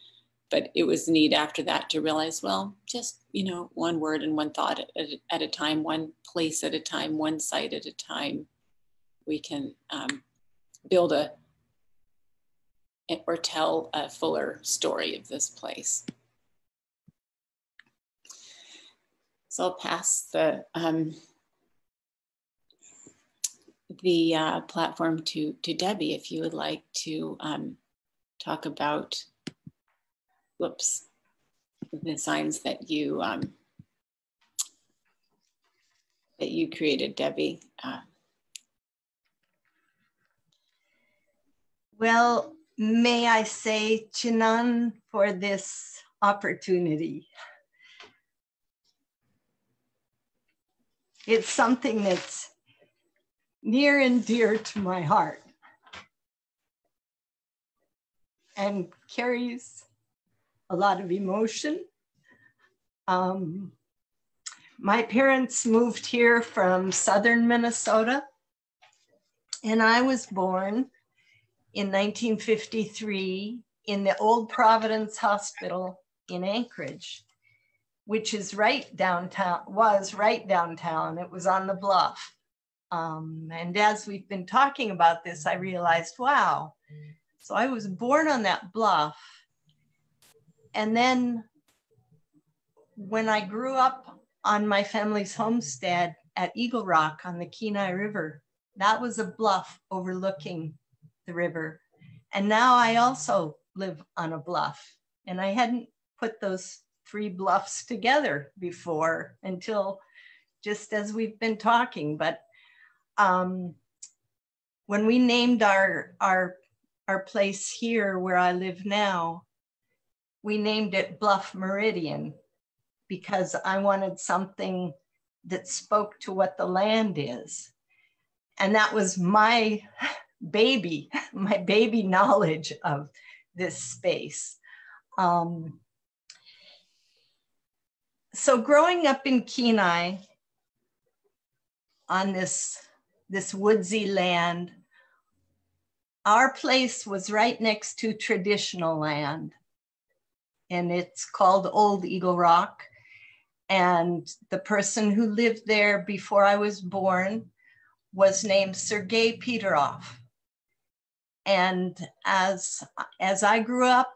but it was neat after that to realize well just you know one word and one thought at, at a time one place at a time one site at a time we can um, build a or tell a fuller story of this place. So I'll pass the um, the uh, platform to to Debbie if you would like to um, talk about whoops the signs that you um, that you created, Debbie. Uh, well, may I say Chinan for this opportunity. It's something that's near and dear to my heart and carries a lot of emotion. Um, my parents moved here from southern Minnesota, and I was born in 1953 in the old Providence Hospital in Anchorage, which is right downtown, was right downtown. It was on the bluff. Um, and as we've been talking about this, I realized, wow. So I was born on that bluff. And then when I grew up on my family's homestead at Eagle Rock on the Kenai River, that was a bluff overlooking the river. And now I also live on a bluff. And I hadn't put those three bluffs together before until just as we've been talking. But um, when we named our, our, our place here where I live now, we named it Bluff Meridian because I wanted something that spoke to what the land is. And that was my baby, my baby knowledge of this space. Um, so growing up in Kenai on this, this woodsy land, our place was right next to traditional land and it's called Old Eagle Rock. And the person who lived there before I was born was named Sergei Peterov. And as, as I grew up,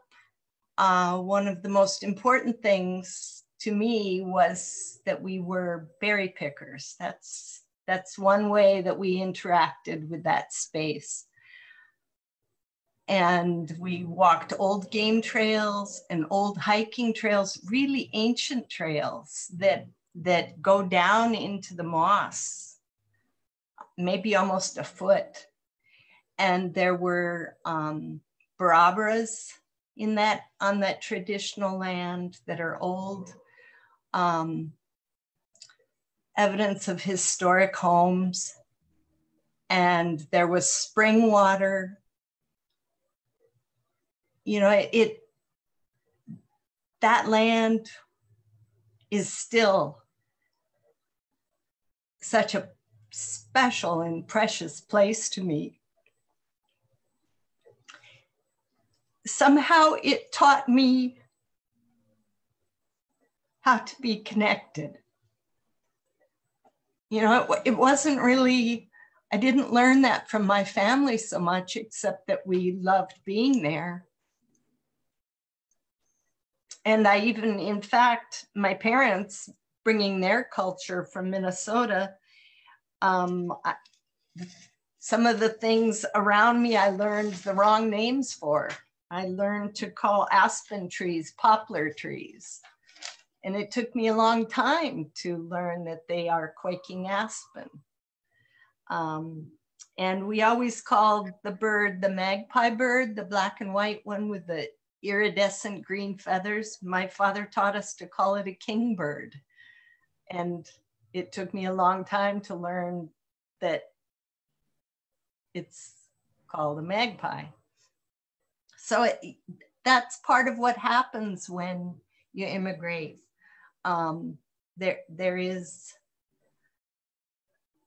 uh, one of the most important things to me was that we were berry pickers. That's, that's one way that we interacted with that space. And we walked old game trails and old hiking trails, really ancient trails that, that go down into the moss, maybe almost a foot and there were um, in that on that traditional land that are old. Um, evidence of historic homes, and there was spring water. You know, it, it that land is still such a special and precious place to me. Somehow it taught me how to be connected. You know, it, it, wasn't really, I didn't learn that from my family so much, except that we loved being there. And I even, in fact, my parents bringing their culture from Minnesota, um, I, some of the things around me I learned the wrong names for. I learned to call aspen trees poplar trees. And it took me a long time to learn that they are quaking aspen. Um, and we always called the bird the magpie bird, the black and white one with the iridescent green feathers. My father taught us to call it a kingbird. And it took me a long time to learn that it's called a magpie. So it, that's part of what happens when you immigrate. Um, there, there is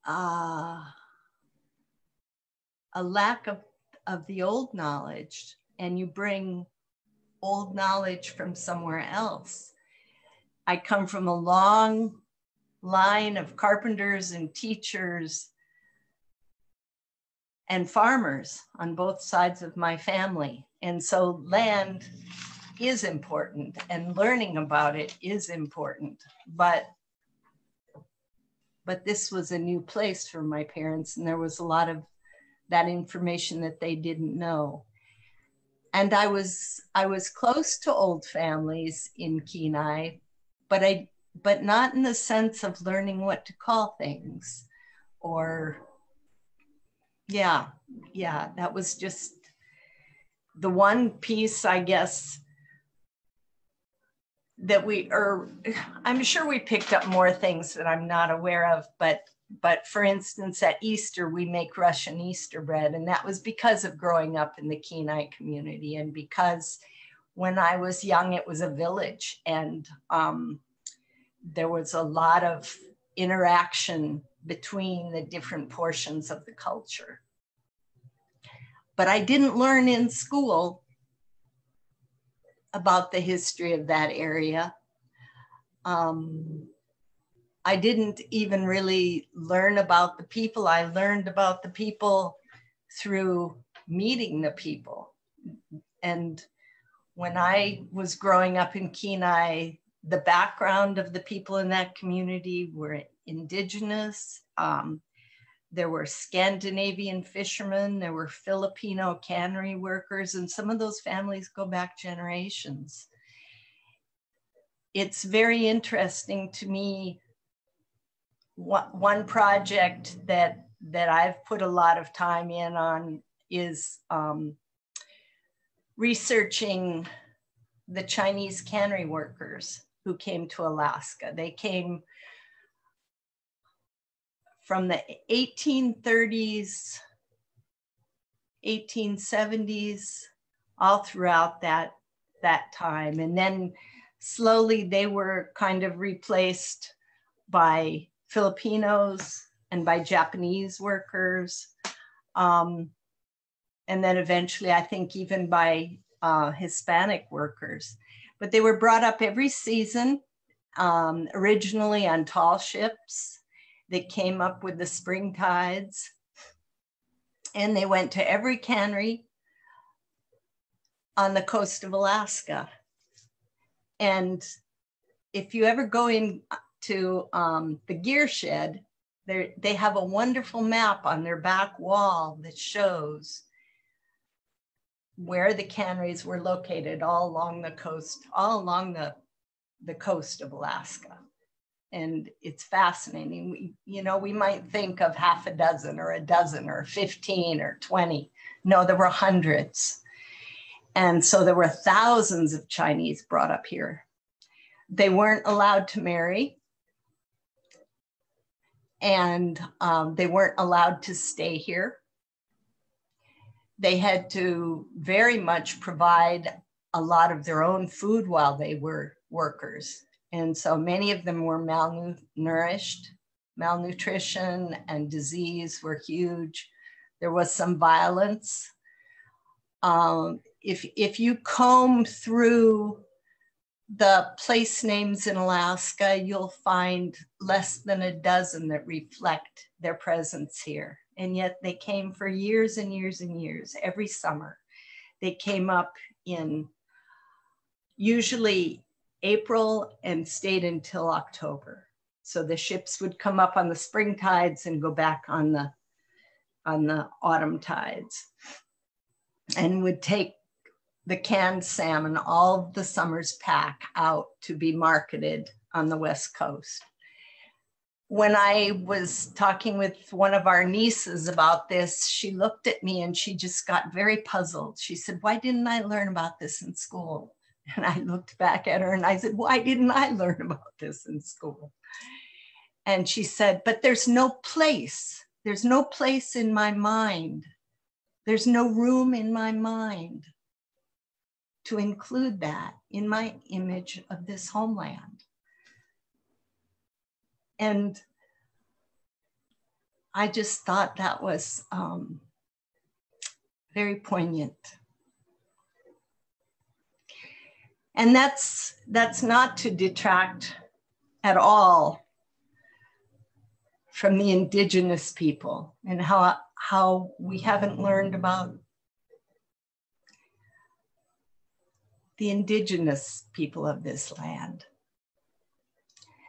uh, a lack of, of the old knowledge, and you bring old knowledge from somewhere else. I come from a long line of carpenters and teachers and farmers on both sides of my family. And so land is important and learning about it is important. But but this was a new place for my parents and there was a lot of that information that they didn't know. And I was I was close to old families in Kenai, but I but not in the sense of learning what to call things or yeah, yeah, that was just the one piece, I guess, that we are i'm sure we picked up more things that i'm not aware of but but for instance at easter we make russian easter bread and that was because of growing up in the kenai community and because when i was young it was a village and um, there was a lot of interaction between the different portions of the culture but i didn't learn in school about the history of that area. Um, I didn't even really learn about the people. I learned about the people through meeting the people. And when I was growing up in Kenai, the background of the people in that community were indigenous. Um, there were Scandinavian fishermen, there were Filipino cannery workers, and some of those families go back generations. It's very interesting to me. One project that, that I've put a lot of time in on is um, researching the Chinese cannery workers who came to Alaska. They came from the 1830s, 1870s, all throughout that, that time. And then slowly they were kind of replaced by Filipinos and by Japanese workers. Um, and then eventually, I think, even by uh, Hispanic workers. But they were brought up every season, um, originally on tall ships that came up with the spring tides. And they went to every cannery on the coast of Alaska. And if you ever go in to um, the gear shed, they have a wonderful map on their back wall that shows where the canneries were located all along the coast, all along the, the coast of Alaska and it's fascinating. We, you know, we might think of half a dozen or a dozen or 15 or 20. No, there were hundreds. And so there were thousands of Chinese brought up here. They weren't allowed to marry, and um, they weren't allowed to stay here. They had to very much provide a lot of their own food while they were workers and so many of them were malnourished. Malnutrition and disease were huge. There was some violence. Um, if, if you comb through the place names in Alaska, you'll find less than a dozen that reflect their presence here. And yet they came for years and years and years, every summer. They came up in usually April and stayed until October. So the ships would come up on the spring tides and go back on the on the autumn tides and would take the canned salmon, all the summer's pack out to be marketed on the West Coast. When I was talking with one of our nieces about this, she looked at me and she just got very puzzled. She said, Why didn't I learn about this in school? And I looked back at her and I said, Why didn't I learn about this in school? And she said, But there's no place. There's no place in my mind. There's no room in my mind to include that in my image of this homeland. And I just thought that was um, very poignant. And that's that's not to detract at all from the indigenous people and how how we haven't learned about the indigenous people of this land.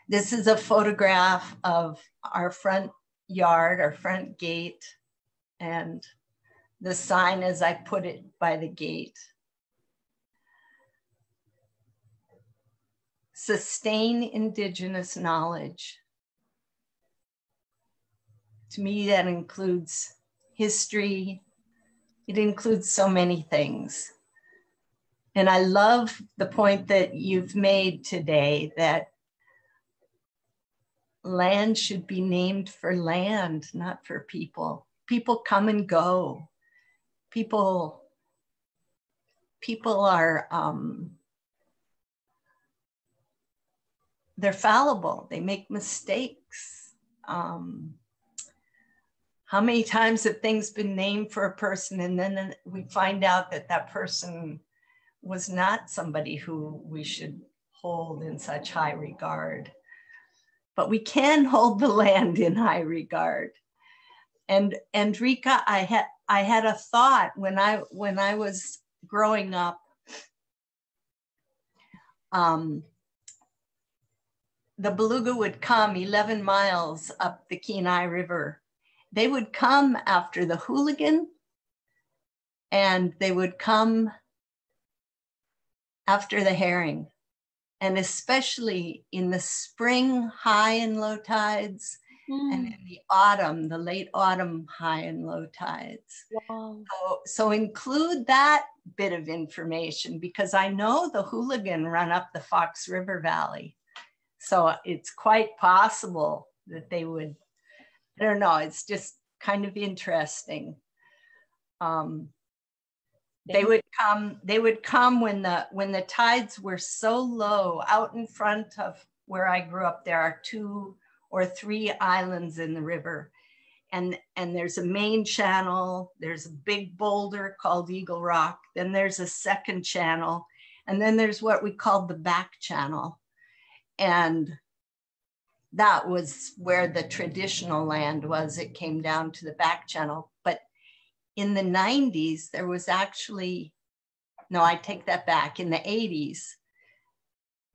This is a photograph of our front yard, our front gate, and the sign as I put it by the gate. Sustain indigenous knowledge. To me, that includes history. It includes so many things. And I love the point that you've made today that land should be named for land, not for people. People come and go. People, people are, um, they're fallible. They make mistakes. Um, how many times have things been named for a person and then we find out that that person was not somebody who we should hold in such high regard? but we can hold the land in high regard. And and Rika, I had I had a thought when I when I was growing up. Um, the beluga would come 11 miles up the Kenai River. They would come after the hooligan and they would come after the herring and especially in the spring high and low tides mm. and in the autumn the late autumn high and low tides wow. so, so include that bit of information because i know the hooligan run up the fox river valley so it's quite possible that they would i don't know it's just kind of interesting. Um, they would come they would come when the when the tides were so low out in front of where i grew up there are two or three islands in the river. And and there's a main channel there's a big boulder called eagle rock then there's a second channel and then there's what we called the back channel and that was where the traditional land was it came down to the back channel but in the 90s, there was actually, no, I take that back. In the 80s,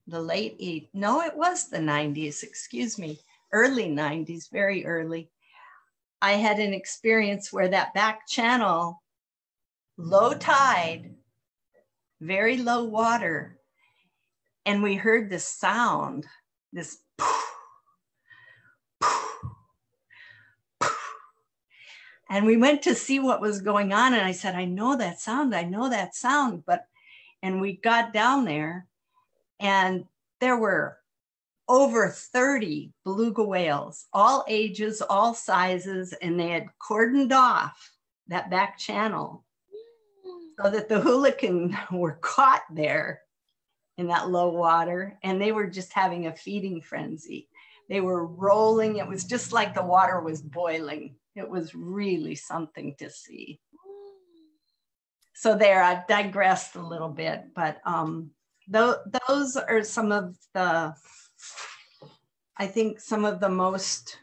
the late 80s, no, it was the 90s, excuse me, early 90s, very early. I had an experience where that back channel, low tide, very low water, and we heard this sound, this And we went to see what was going on. And I said, I know that sound. I know that sound. But, and we got down there and there were over 30 beluga whales, all ages, all sizes, and they had cordoned off that back channel so that the hooligan were caught there in that low water and they were just having a feeding frenzy. They were rolling. It was just like the water was boiling it was really something to see. So there, I digressed a little bit, but um, th those are some of the, I think some of the most,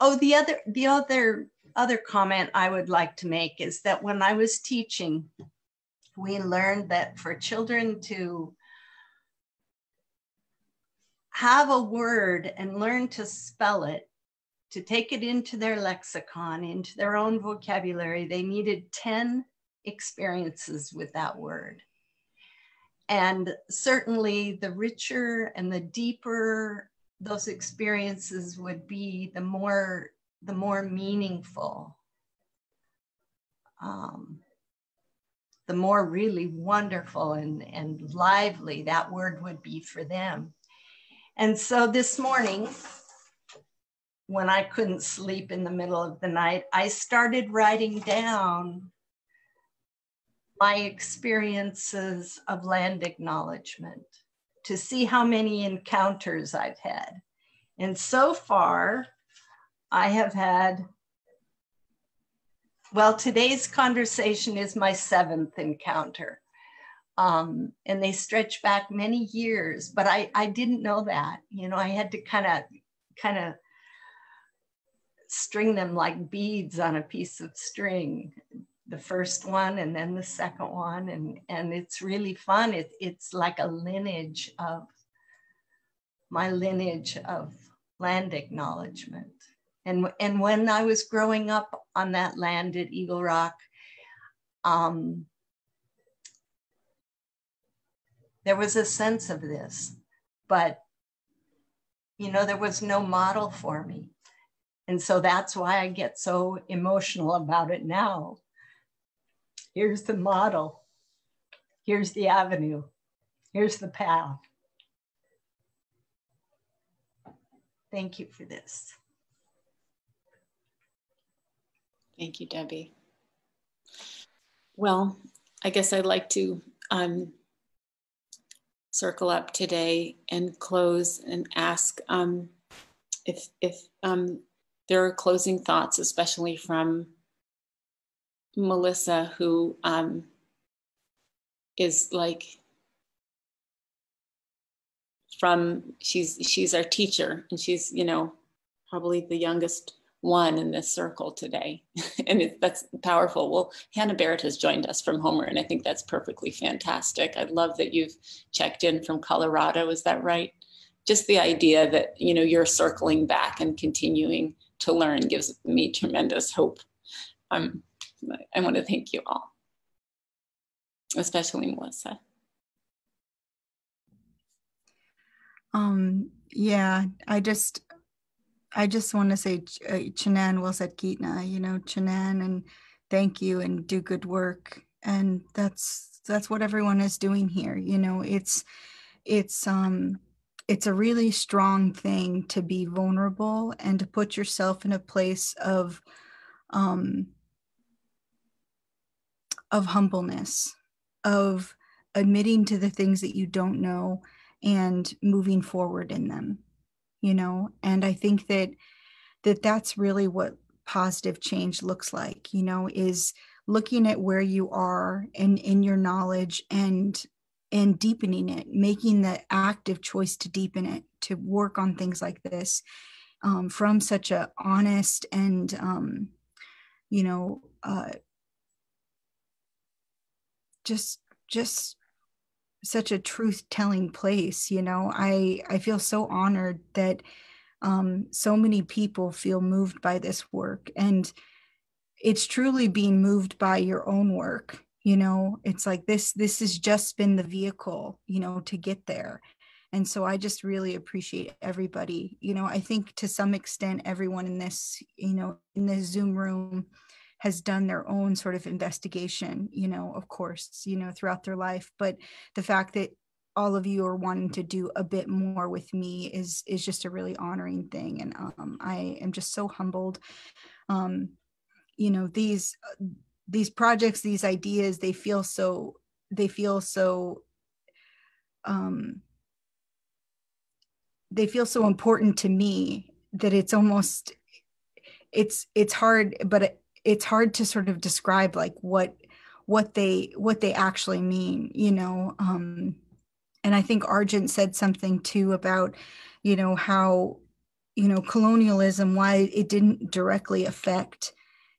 oh, the other, the other, other comment I would like to make is that when I was teaching, we learned that for children to have a word and learn to spell it to take it into their lexicon, into their own vocabulary, they needed 10 experiences with that word. And certainly the richer and the deeper those experiences would be, the more, the more meaningful, um, the more really wonderful and, and lively that word would be for them. And so this morning, when I couldn't sleep in the middle of the night, I started writing down my experiences of land acknowledgement to see how many encounters I've had. And so far, I have had, well, today's conversation is my seventh encounter. Um, and they stretch back many years, but I, I didn't know that. You know, I had to kind of, kind of string them like beads on a piece of string the first one and then the second one and and it's really fun it, it's like a lineage of my lineage of land acknowledgement and and when i was growing up on that land at eagle rock um, there was a sense of this but you know there was no model for me and so that's why i get so emotional about it now Here's the model. Here's the avenue. Here's the path. Thank you for this. Thank you, Debbie. Well, I guess I'd like to um, circle up today and close and ask um, if, if um, there are closing thoughts, especially from Melissa, who um, is like from she's she's our teacher, and she's you know probably the youngest one in this circle today, and it, that's powerful. Well, Hannah Barrett has joined us from Homer, and I think that's perfectly fantastic. I love that you've checked in from Colorado. Is that right? Just the idea that you know you're circling back and continuing to learn gives me tremendous hope. Um, I want to thank you all, especially Melissa. Um, yeah, I just, I just want to say, uh, Chanan Wilset Gitna, you know, Chanan, and thank you and do good work. And that's, that's what everyone is doing here. You know, it's, it's, um, it's a really strong thing to be vulnerable and to put yourself in a place of, um, of humbleness, of admitting to the things that you don't know and moving forward in them you know and i think that that that's really what positive change looks like you know is looking at where you are and in your knowledge and and deepening it making the active choice to deepen it to work on things like this um, from such a honest and um, you know uh, just just such a truth telling place you know? I i feel so honored that um, so many people feel moved by this work and it's truly being moved by your own work you know? It's like this this has just been the vehicle you know to get there and so i just really appreciate everybody you know? I think to some extent everyone in this you know in this zoom room has done their own sort of investigation, you know, of course, you know, throughout their life. But the fact that all of you are wanting to do a bit more with me is is just a really honoring thing, and um, I am just so humbled. Um, you know, these these projects, these ideas, they feel so they feel so um, they feel so important to me that it's almost it's it's hard but it's hard to sort of describe like what what they what they actually mean you know um and i think argent said something too about you know how you know colonialism why it didn't directly affect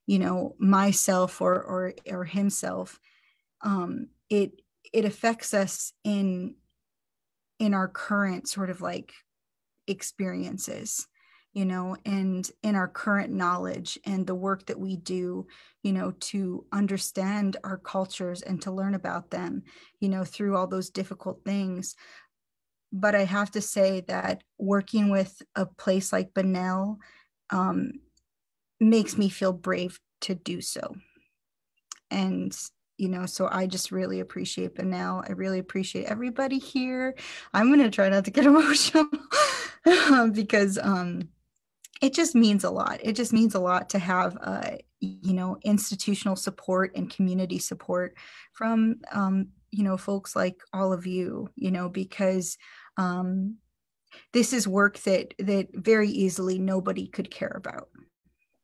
you know myself or or or himself um it it affects us in in our current sort of like experiences you know, and in our current knowledge and the work that we do, you know, to understand our cultures and to learn about them, you know, through all those difficult things. But I have to say that working with a place like Bunnell um, makes me feel brave to do so. And you know so i just really appreciate Bunnell i really appreciate everybody here i'm going to try not to get emotional because um it just means a lot. It just means a lot to have, uh, you know, institutional support and community support from, um, you know, folks like all of you, you know, because um, this is work that that very easily nobody could care about,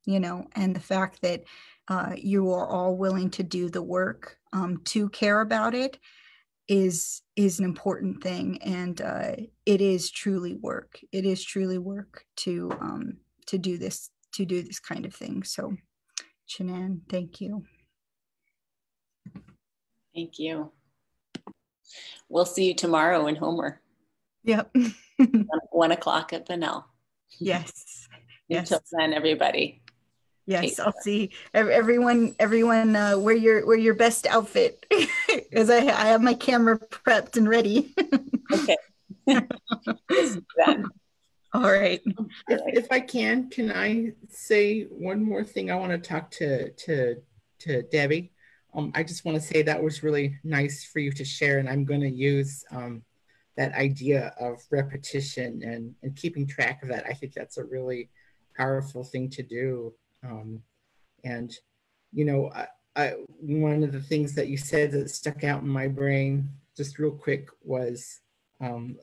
you know, and the fact that uh, you are all willing to do the work um, to care about it is is an important thing and uh, it is truly work it is truly work to um, to do this to do this kind of thing. So, Chanan, thank you. Thank you. We'll see you tomorrow in Homer. Yep. one o'clock at Bunnell. Yes. Yes. Until then, everybody. Yes, I'll see everyone. Everyone, uh, wear your wear your best outfit, because I I have my camera prepped and ready. okay. All right. If, if I can, can I say one more thing? I want to talk to to to Debbie. Um, I just want to say that was really nice for you to share, and I'm going to use um, that idea of repetition and, and keeping track of that. I think that's a really powerful thing to do. Um, and, you know, I, I, one of the things that you said that stuck out in my brain just real quick was um,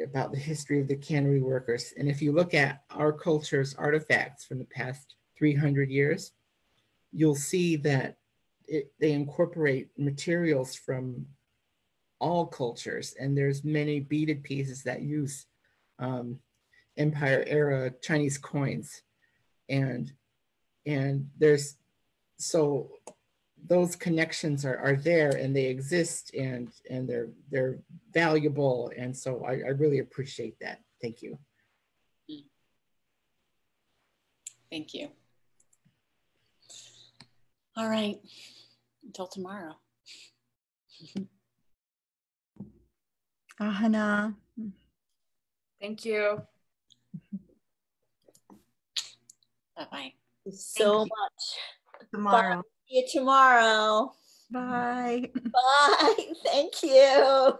about the history of the cannery workers. And if you look at our culture's artifacts from the past 300 years, you'll see that it, they incorporate materials from all cultures, and there's many beaded pieces that use um, Empire era Chinese coins, and and there's so those connections are, are there and they exist and and they're they're valuable and so I, I really appreciate that thank you thank you all right until tomorrow Ahana. Thank you. Bye bye. So much. Tomorrow. Bye. See you tomorrow. Bye. Bye. Thank you.